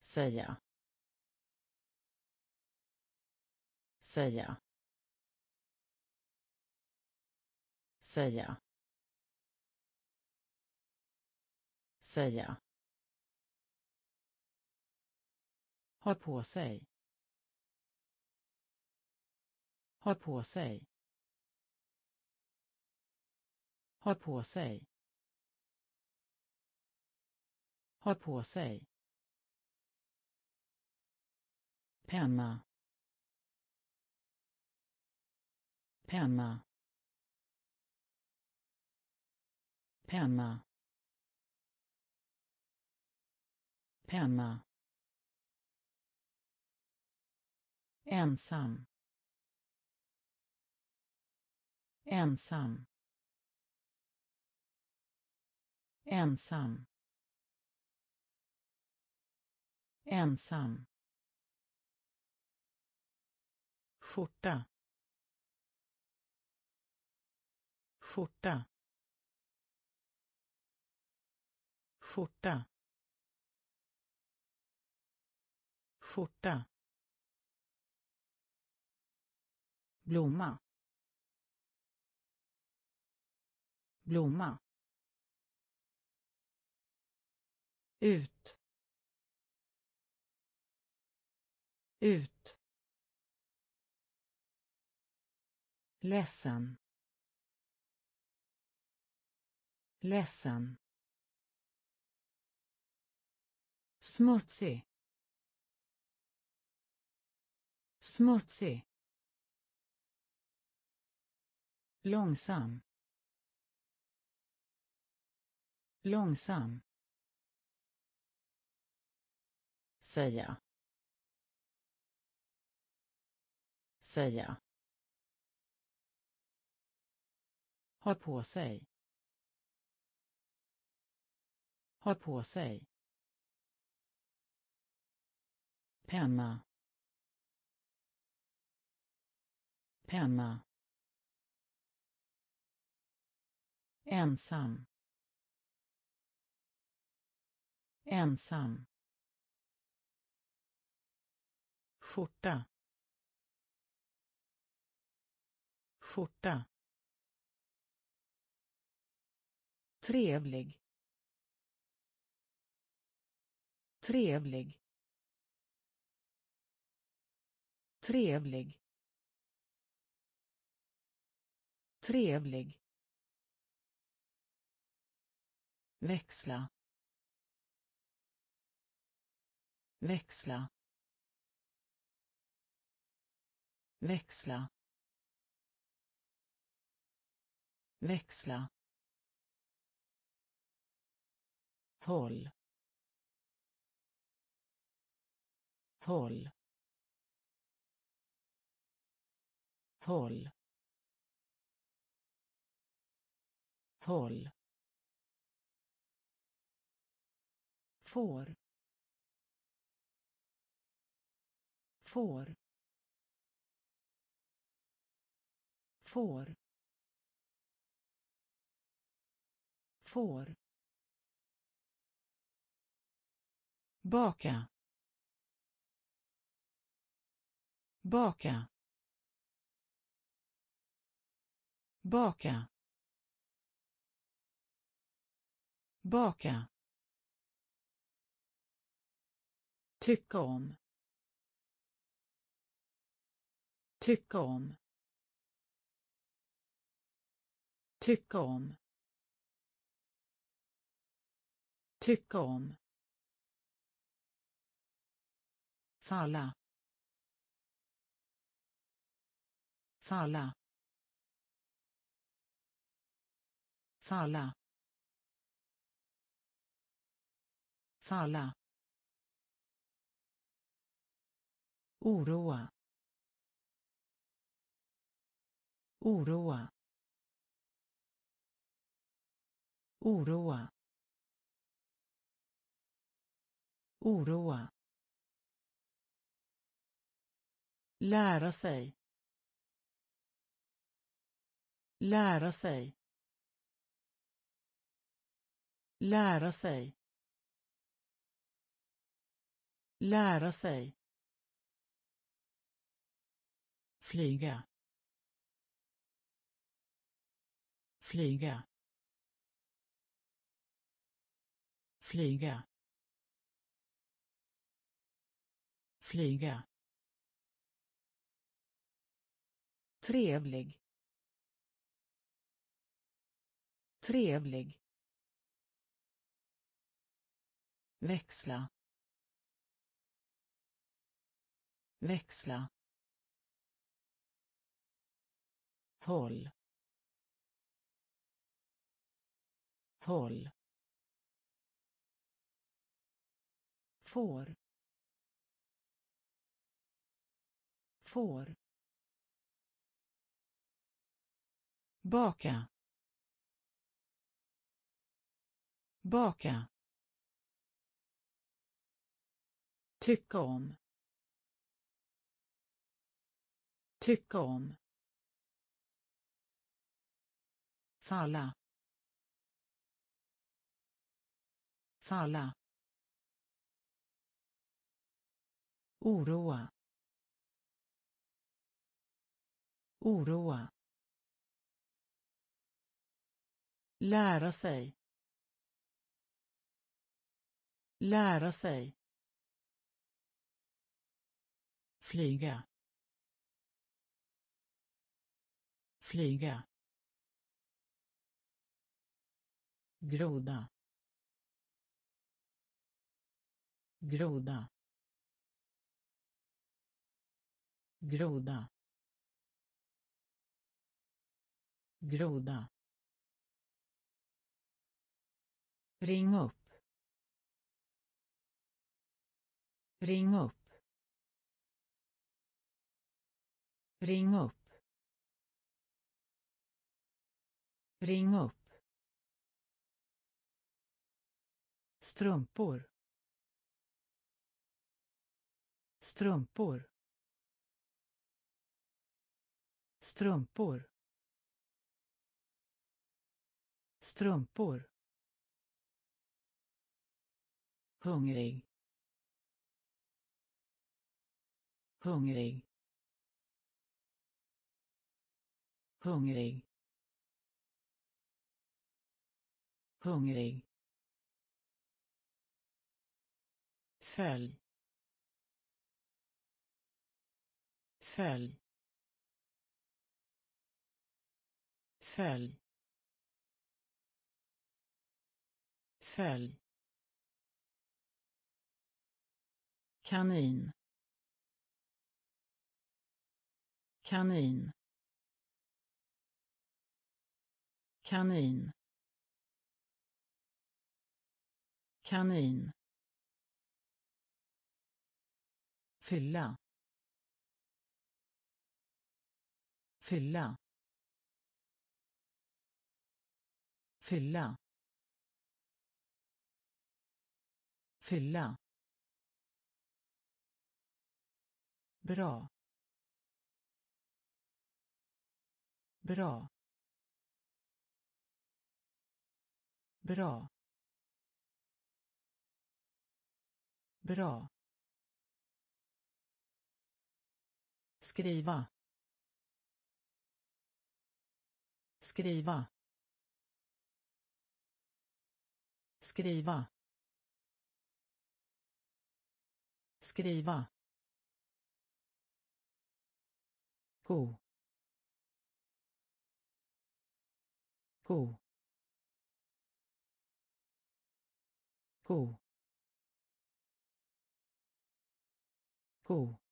Speaker 2: Säga. Säga. Säga. Säga. Ha på sig. Ha på sig. Ha på sig. Ha på sig. Penna. Penna. Penna. Penna. Ensam. Ensam. Ensam. Ensam. Skjorta. Skjorta. Skjorta. Skjorta. Blomma. Blomma. Ut. Ut. Ledsen. Ledsen. Smutsig. Smutsig. Långsam. Långsam. Säga. Säga. Ha på sig. Ha på sig. Penna. Penna. Ensam. Ensam. Skjorta. Skjorta. Trevlig. Trevlig. Trevlig. Trevlig. Växla. Växla. Växla. Växla. Håll. Håll. Håll. Håll. Får. Får. Får. Får. Baka. Baka. Baka. Baka. Tycka om. Tycka om. Tycka om. Tycka om. Falla. Falla. Falla. Falla. Oroa. Oroa. Oroa. Oroa. Lära sig. Lära sig. Lära sig. Lära sig. Flyga. Flyga. Flyga. Flyga. Trevlig. Trevlig. Växla. Växla. Håll. Håll. Får. Får. Baka. Baka. Tycka om. Tycka om. Falla falla oroa. Oroa. Lära sig. Lära sig. Flyga. Flyga. Groda groda groda groda. Ring upp. Ring upp. Ring upp. Ring upp. Strumpor. Strumpor. Strumpor. Strumpor. Hungrig. Hungrig. Hungrig. Hungrig. Följ. Följ. Följ. Följ. Kanin. Kanin. Kanin. Kanin. Fylla. Fylla. Fylla. Fylla. Bra. Bra. Bra. Bra. Skriva. Skriva. Skriva. Skriva. Go go go gå.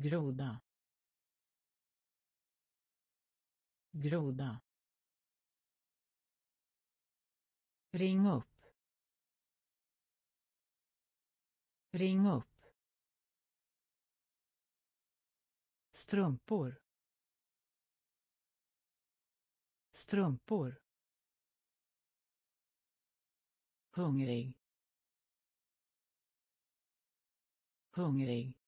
Speaker 2: Groda groda ring upp ring upp strumpor strumpor hungrig hungrig.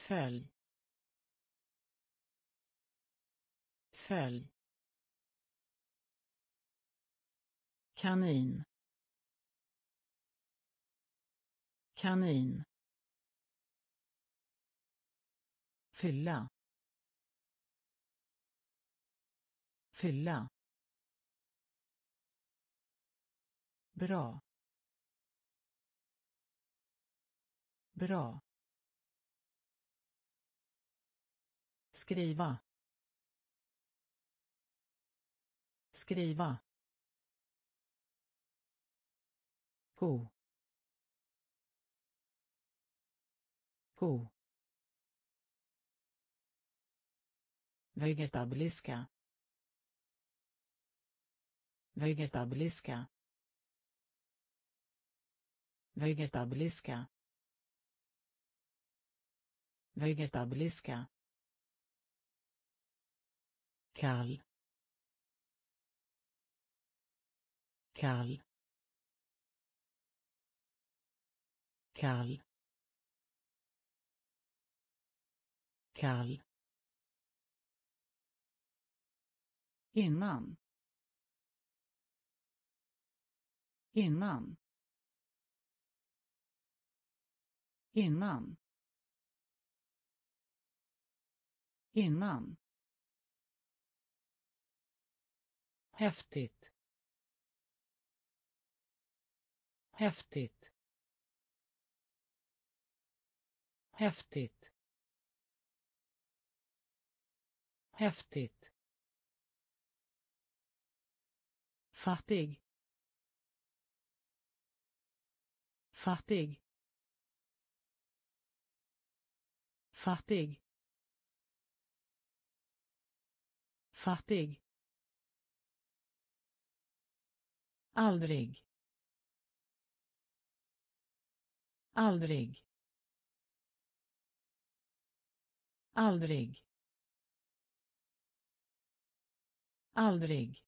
Speaker 2: Följ. Följ. Kanin. Kanin. Fylla. Fylla. Bra. Bra. Skriva. Skriva. Gå gå vegetabiliska. Vegetabiliska. Vegetabiliska. Vegetabiliska kall. Kall. Kall. Kall. Innan. Innan. Innan. Innan. Häftigt. Häftigt. Häftigt. Häftigt. Fattig. Fattig. Fattig. Fattig. Aldrig. Aldrig. Aldrig. Aldrig.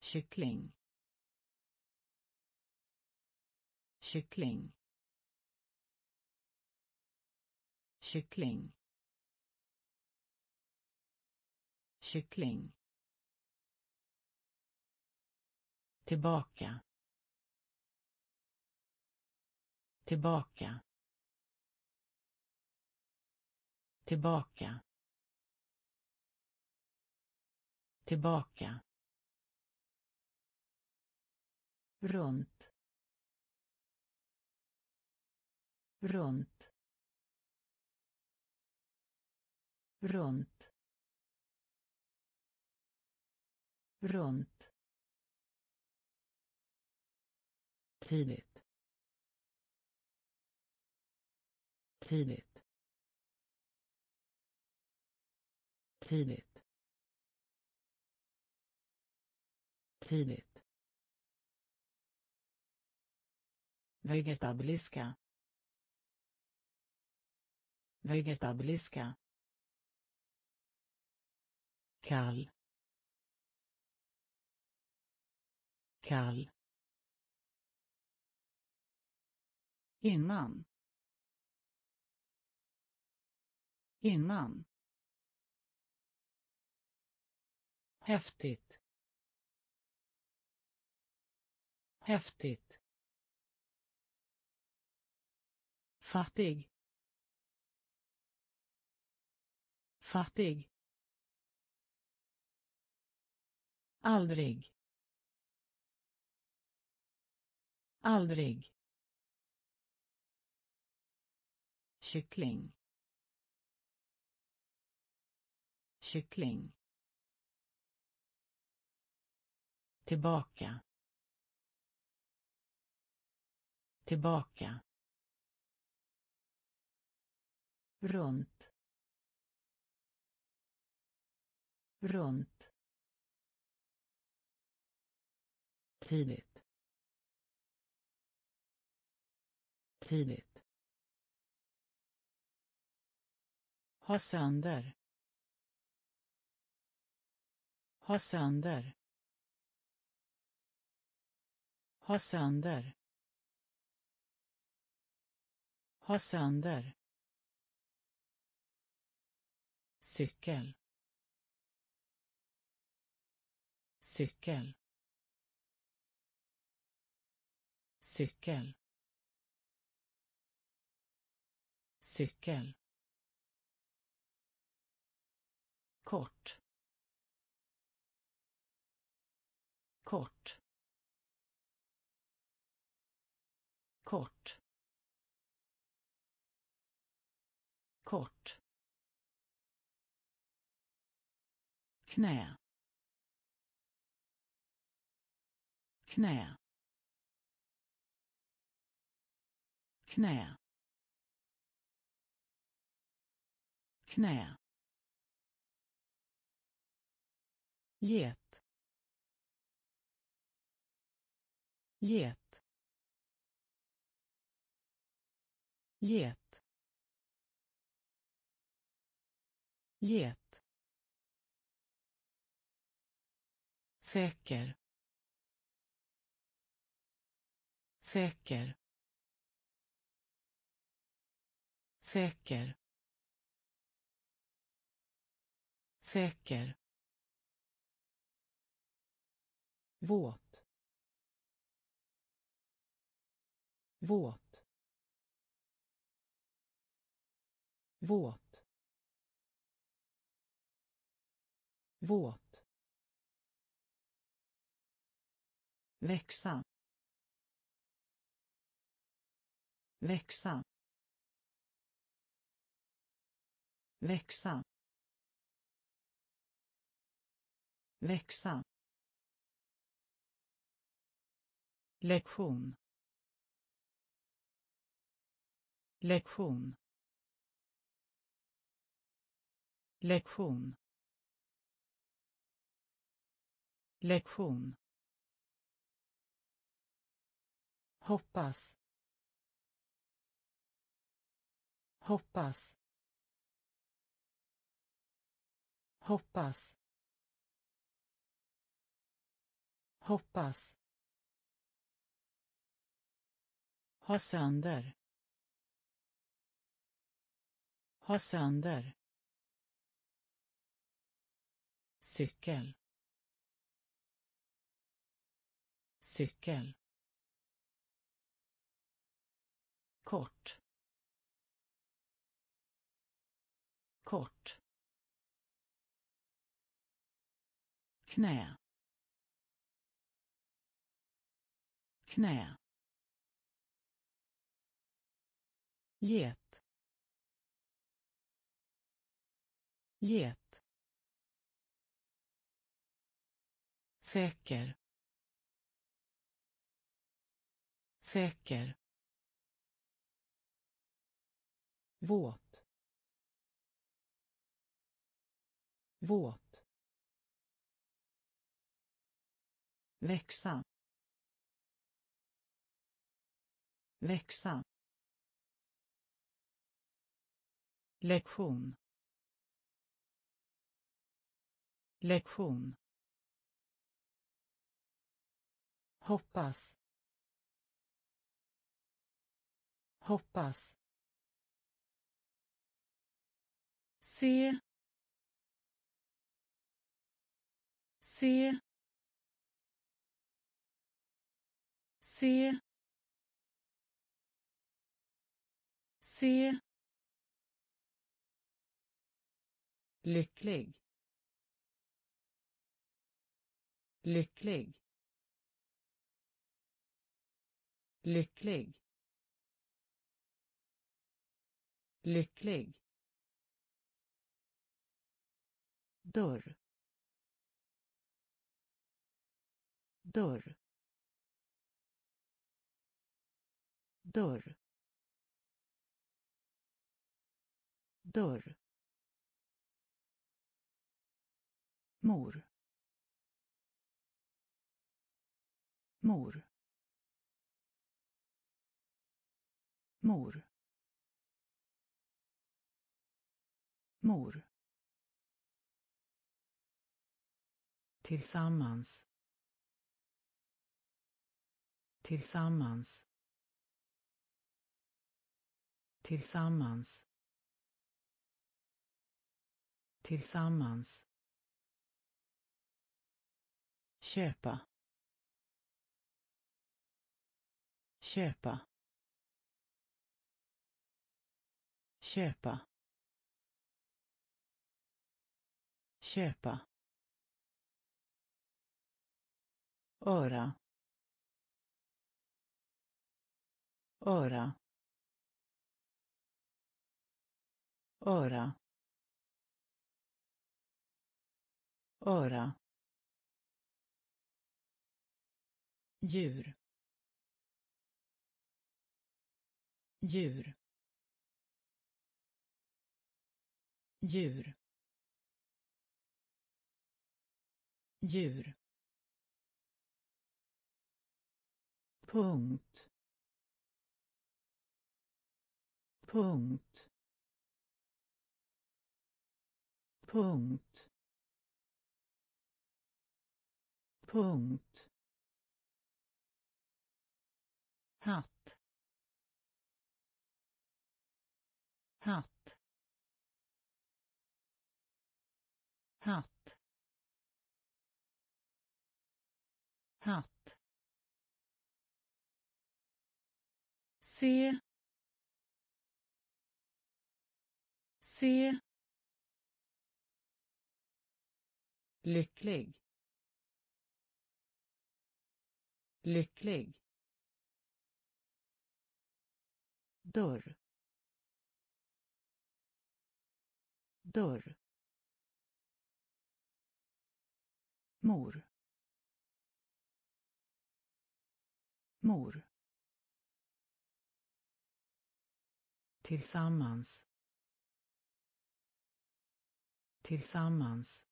Speaker 2: Kyckling. Kyckling. Kyckling. Kyckling. Tillbaka. Tillbaka. Tillbaka. Tillbaka. Runt. Runt. Runt. Runt. Tidigt. Tidigt. Tidigt. Tidigt. Vegetabiliska. Vegetabiliska. Kall. Kall. Innan. Innan. Häftigt. Häftigt. Fattig. Fattig. Aldrig. Aldrig. Kyckling. Kyckling. Tillbaka. Tillbaka. Runt. Runt. Tidigt. Tidigt. Ha sönder. Ha sönder. Ha sönder. Ha sönder. Cykel. Cykel. Cykel. Cykel. Kort. Kort. Kort. Kort. Knä. Knä. Knä. Knä. Get. Get. Get. Get. Säker. Säker. Säker. Säker. Våt. Våt. Våt. Våt. Växa. Växa. Växa. Växa. Lektion. Lektion. Lektion. Lektion. Hoppas. Hoppas. Hoppas. Hoppas. Ha sönder. Ha sönder. Cykel. Cykel. Kort. Kort. Knä. Knä. Get. Get. Säker. Säker. Våt. Våt. Växa. Växa. Lektion. Lektion. Hoppas. Hoppas. Se. Se. Se. Se. Lycklig. Lycklig. Lycklig. Lycklig. Dörr. Dörr. Dörr. Dörr. Mor. Mor. Mor. Mor. Tillsammans. Tillsammans. Tillsammans. Tillsammans köpa. Köpa. Köpa. Köpa. Öra. Öra. Öra. Öra. Djur. Djur. Djur. Djur. Punkt. Punkt. Punkt. Punkt. Se se lycklig. Lycklig. Dörr. Dörr. Mor. Mor. Tillsammans. Tillsammans.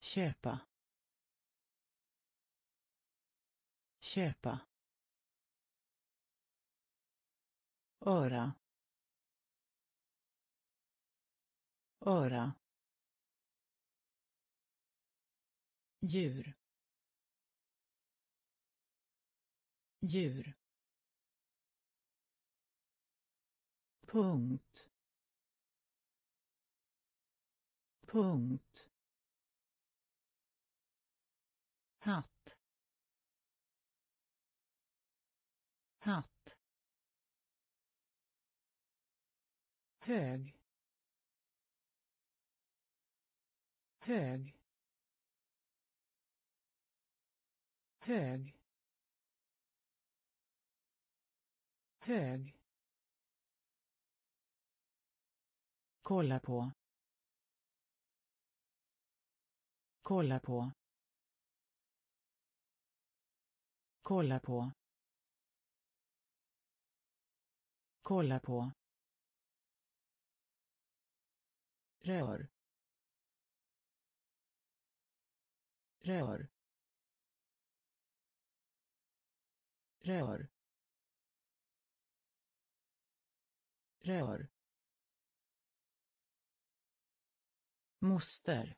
Speaker 2: Köpa. Köpa. Öra. Öra. Djur. Djur. Punkt. Punkt. Hatt. Hatt. Hög. Hög. Hög. Hög. Kolla på. Kolla på. Kolla på. Kolla på. Rör. Rör. Rör. Rör. Moster.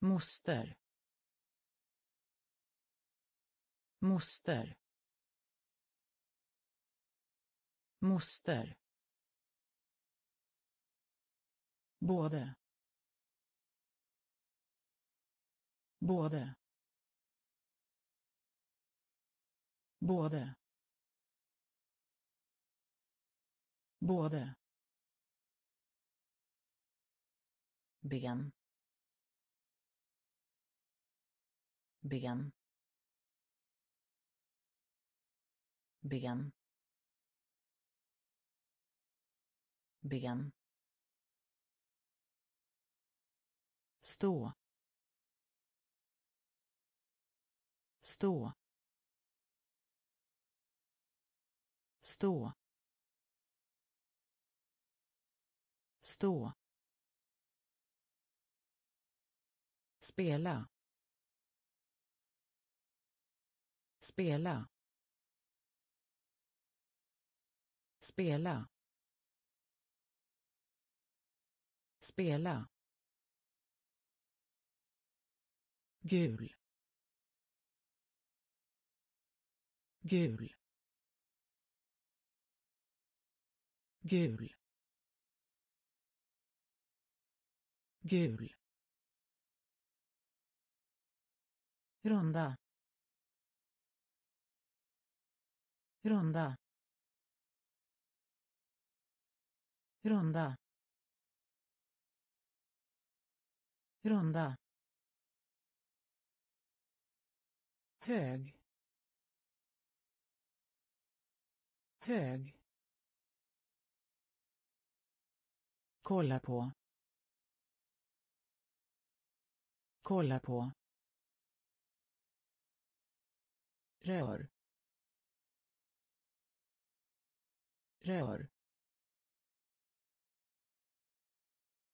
Speaker 2: Moster. Moster. Moster. Både. Både. Både. Både. Ben. Ben. Ben. Ben. Stå. Stå. Stå. Stå. Spela. Spela. Spela. Spela. Gul. Gul. Gul. Gul. Runda. Runda. Runda. Runda. Hög. Hög. Kolla på. Kolla på. Rör. Rör.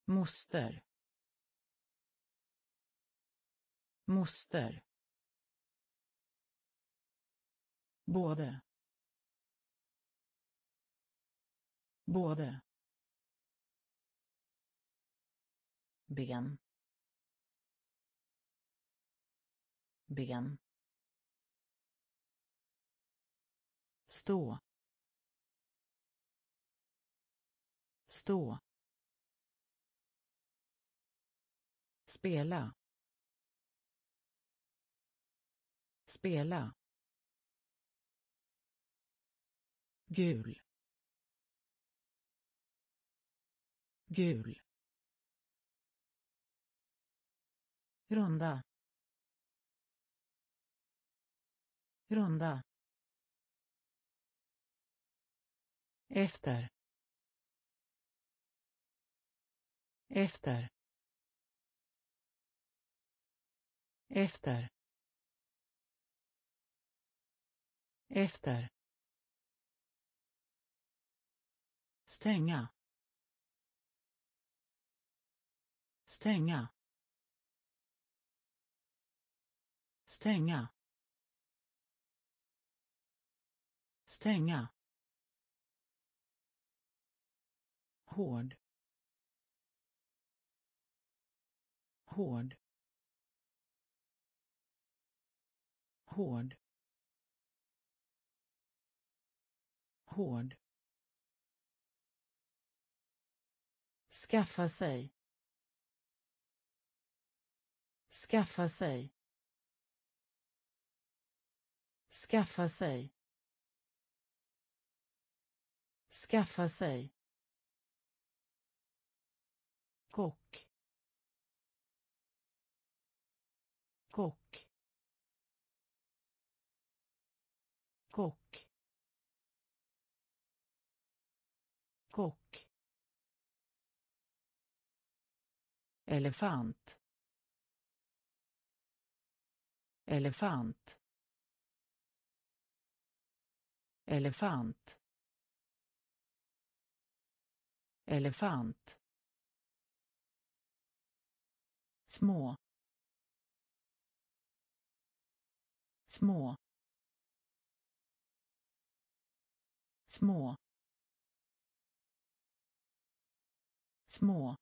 Speaker 2: Moster. Moster. Både. Både. Ben. Ben. Stå. Stå. Spela. Spela. Gul. Gul. Runda. Runda. Efter. Efter. Efter. Efter. Stänga. Stänga. Stänga. Stänga. Hård. Hård. Hård. Hård. Skaffa sig. Skaffa sig. Skaffa sig. Skaffa sig kock. Kock. Kock. Kock. Elefant. Elefant. Elefant. Elefant. Små. Små. Små. Små.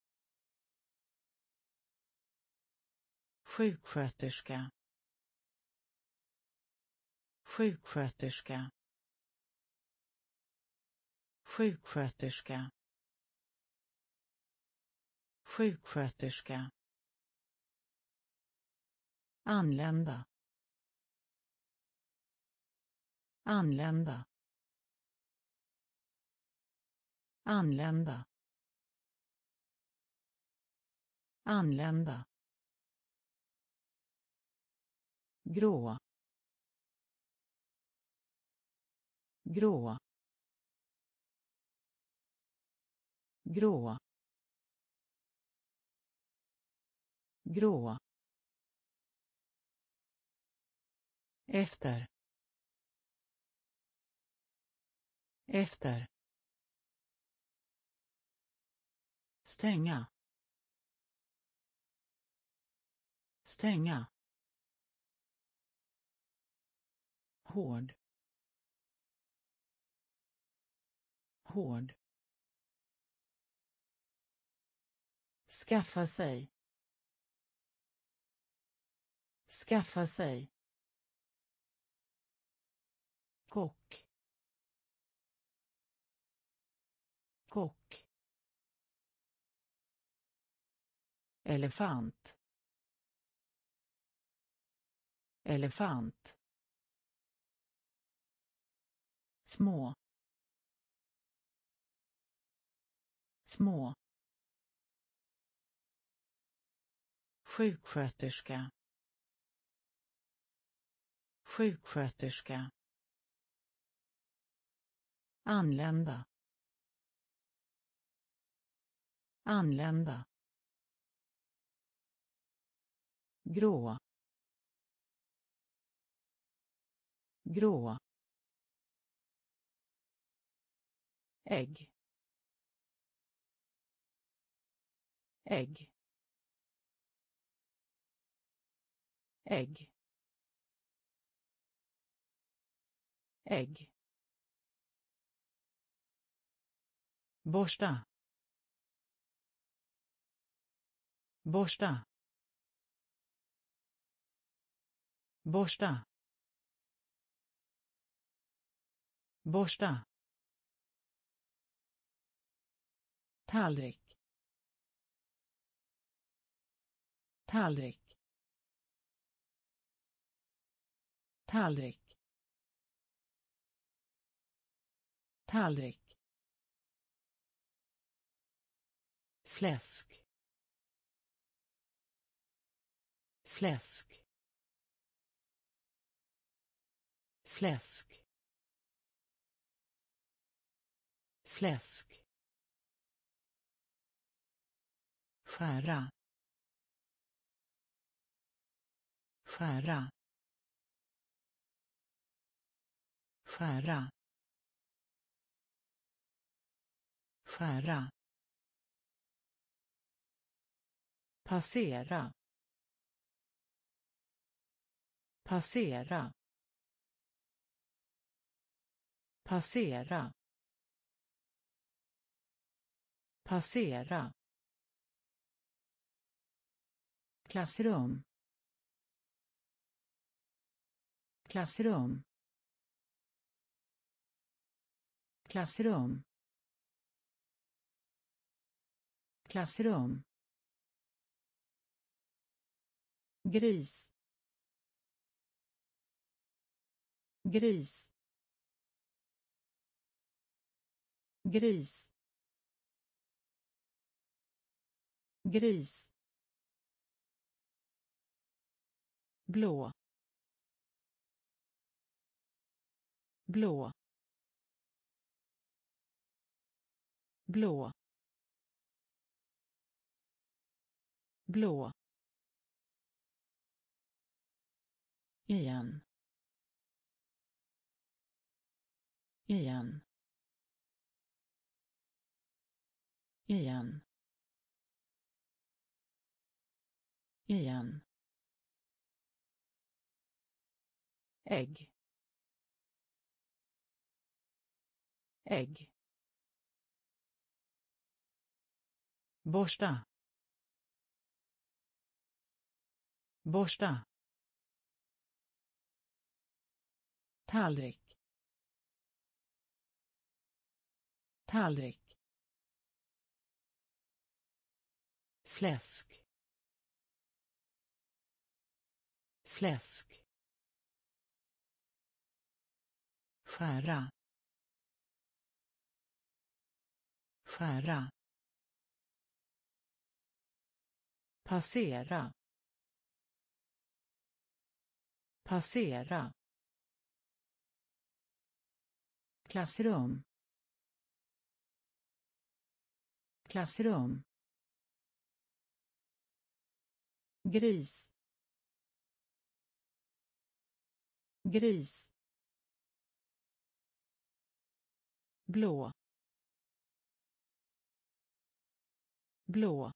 Speaker 2: Sjuksköterska. Sjuksköterska. Sjuksköterska. Sjuksköterska anlända. Anlända. Anlända. Anlända. Grå. Grå. Grå. Grå. Efter. Efter. Stänga. Stänga. Hård. Hård. Skaffa sig. Skaffa sig kock. Kock. Elefant. Elefant. Små. Små. Sjuksköterska. Sjuksköterska anlända. Anlända. Grå. Grå. Ägg. Ägg. Ägg. Ägg. Borsta. Borsta. Borsta. Borsta. Tallrik. Tallrik. Tallrik. Tallrik. Fläsk. Fläsk. Fläsk. Fläsk. Skära. Skära. Skära. Skära. Passera passera passera passera. Klassrum klassrum klassrum klassrum. Gris. Gris. Gris. Gris. Blå. Blå. Blå. Blå. Igen. Igen. Igen. Igen. Ägg. Ägg. Borsta. Borsta. Tallrik. Tallrik. Fläsk. Fläsk. Skära. Skära. Passera. Passera. Klassrum. Klassrum. Gris. Gris. Blå. Blå.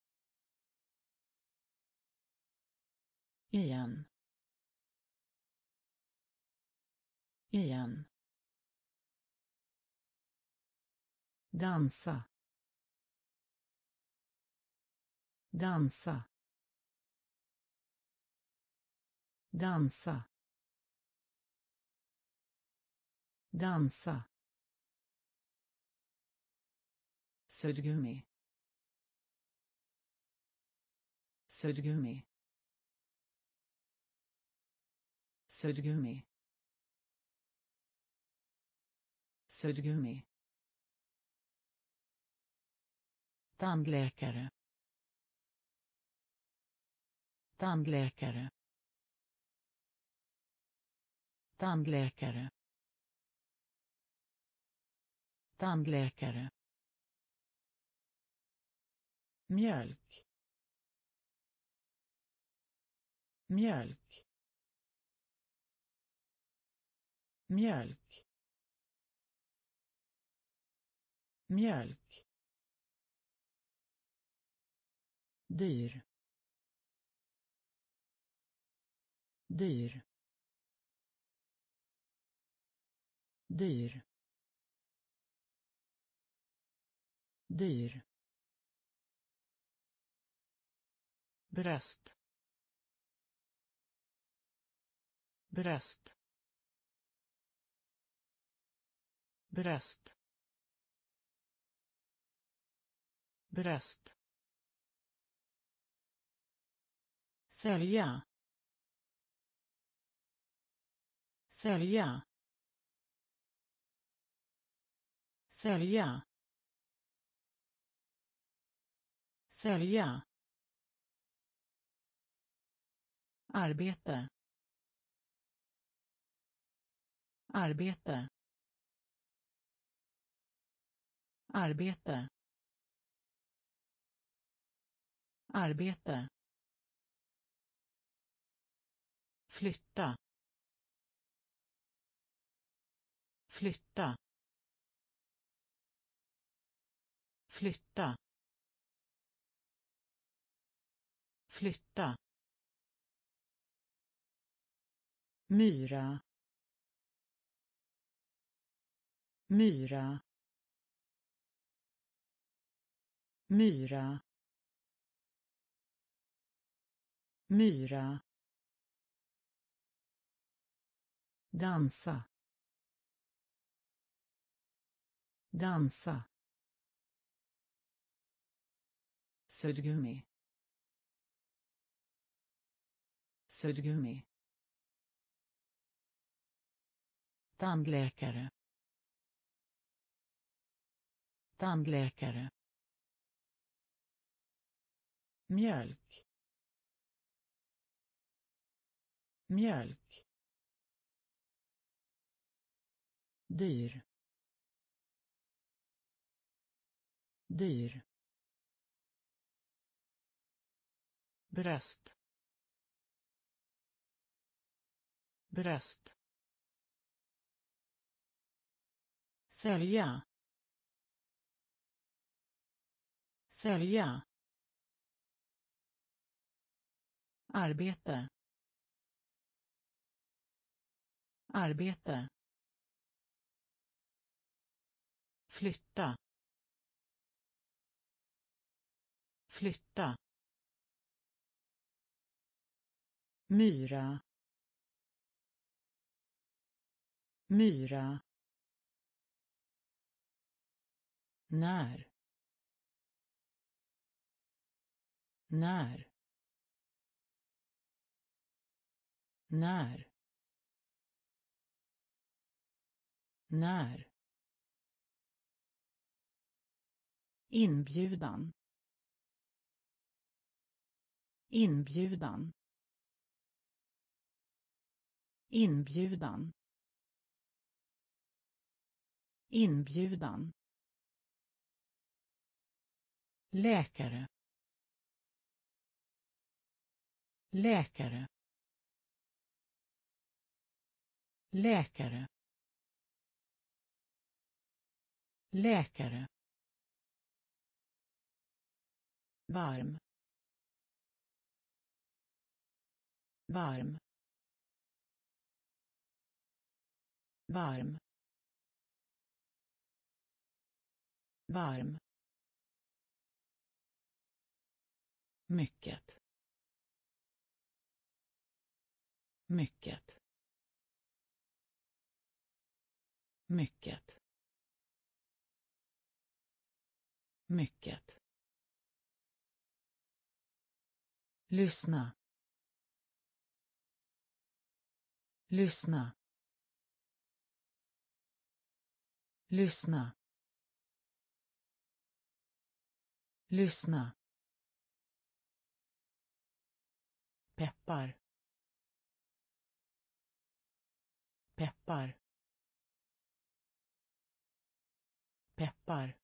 Speaker 2: Igen. Igen. Dansa. Dansa. Dansa. Dansa. Suddgummi suddgummi suddgummi suddgummi tandläkare. Tandläkare. Tandläkare. Tandläkare. Mjölk. Mjölk. Mjölk. Mjölk. Dyr. Dyr. Dyr. Dyr. Bröst. Bröst. Bröst. Bröst. Sälja. Sälja. Sälja. Sälja. Arbete. Arbete. Arbete. Arbete. Flytta flytta flytta flytta. Myra myra. Myra myra. Dansa. Dansa. Suddgummi suddgummi tandläkare. Tandläkare. Mjölk. Mjölk. Dyr. Dyr. Bröst. Bröst. Sälja. Sälja. Arbete. Arbete. Flytta flytta myra myra när när när när. Inbjudan. Inbjudan. Inbjudan. Inbjudan. Läkare. Läkare. Läkare. Läkare. Varm varm varm varm. Mycket. Mycket. Mycket. Mycket. Lyssna. Lyssna. Lyssna. Lyssna. Peppar. Peppar. Peppar.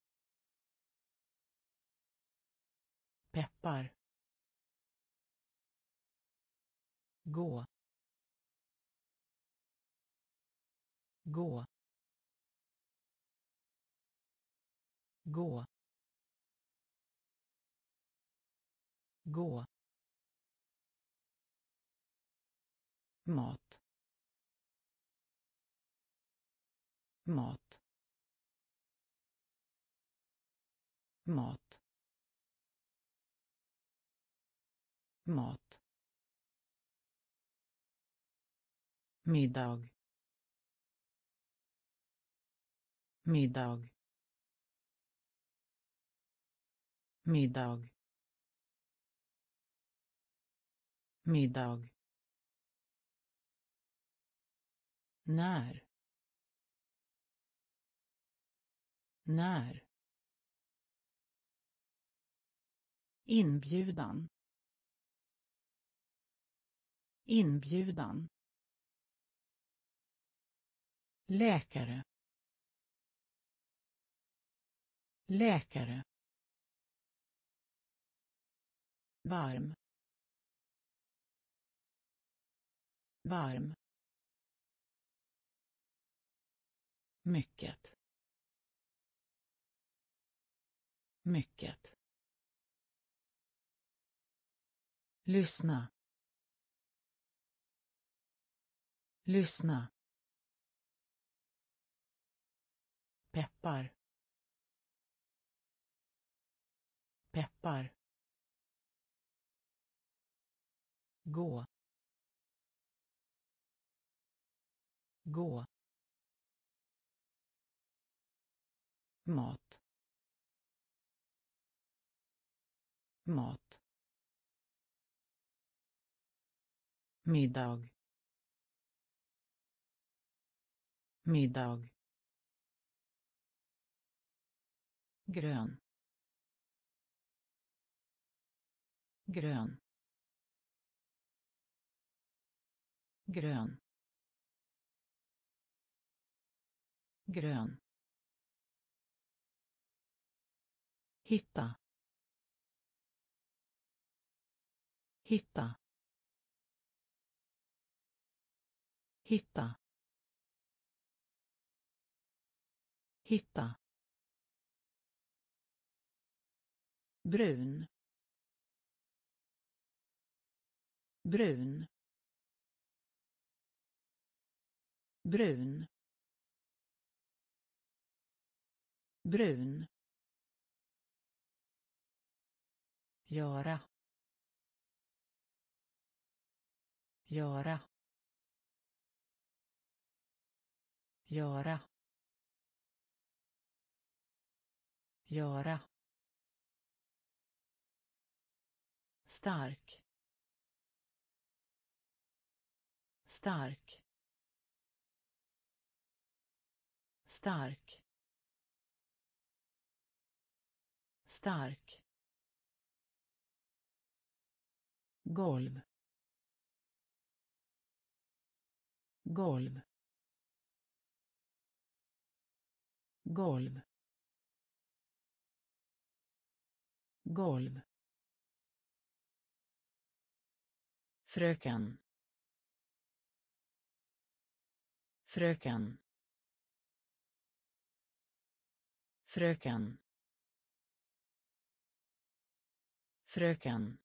Speaker 2: Peppar. Gå. Gå. Gå. Gå. Mat. Mat. Mat. Mat. Middag. Middag. Middag. Middag. När. När. Inbjudan. Inbjudan läkare. Läkare. Varm. Varm. Mycket. Mycket. Lyssna. Lyssna. Peppar. Peppar. Gå. Gå. Mat. Mat. Middag. Middag. Grön. Grön. Grön. Grön. Hitta. Hitta. Hitta. Hitta. Brun. Brun. Brun. Brun. Göra. Göra. Göra. Göra. Stark. Stark. Stark. Stark. Golv. Golv. Golv. Golv. Fröken. Fröken. Fröken. Fröken.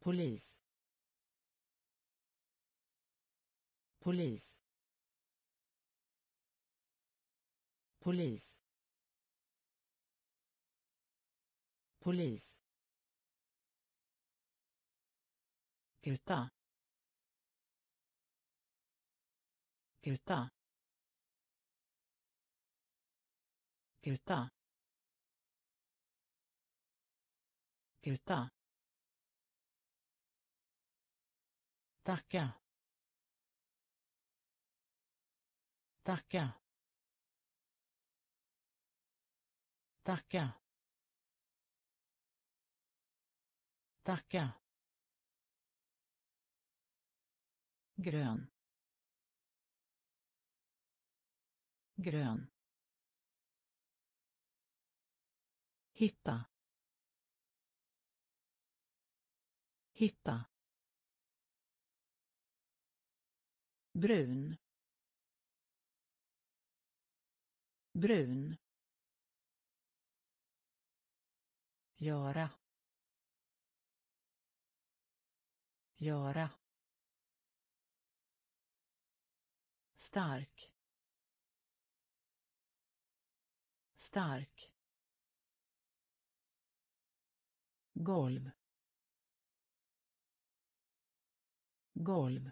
Speaker 2: Polis. Polis. Polis. Polis. Gruta. Gruta. Gruta. Gruta. Tacka. Tacka. Tacka. Tacka. Grön. Grön. Hitta. Hitta. Brun. Brun. Göra. Göra. Stark. Stark. Golv. Golv.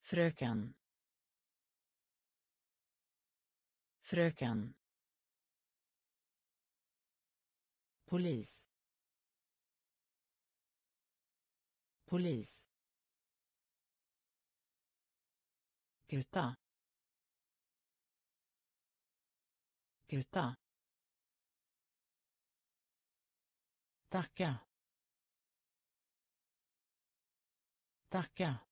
Speaker 2: Fröken. Fröken. Polis. Polis. Gryta. Gryta. Tacka. Tacka.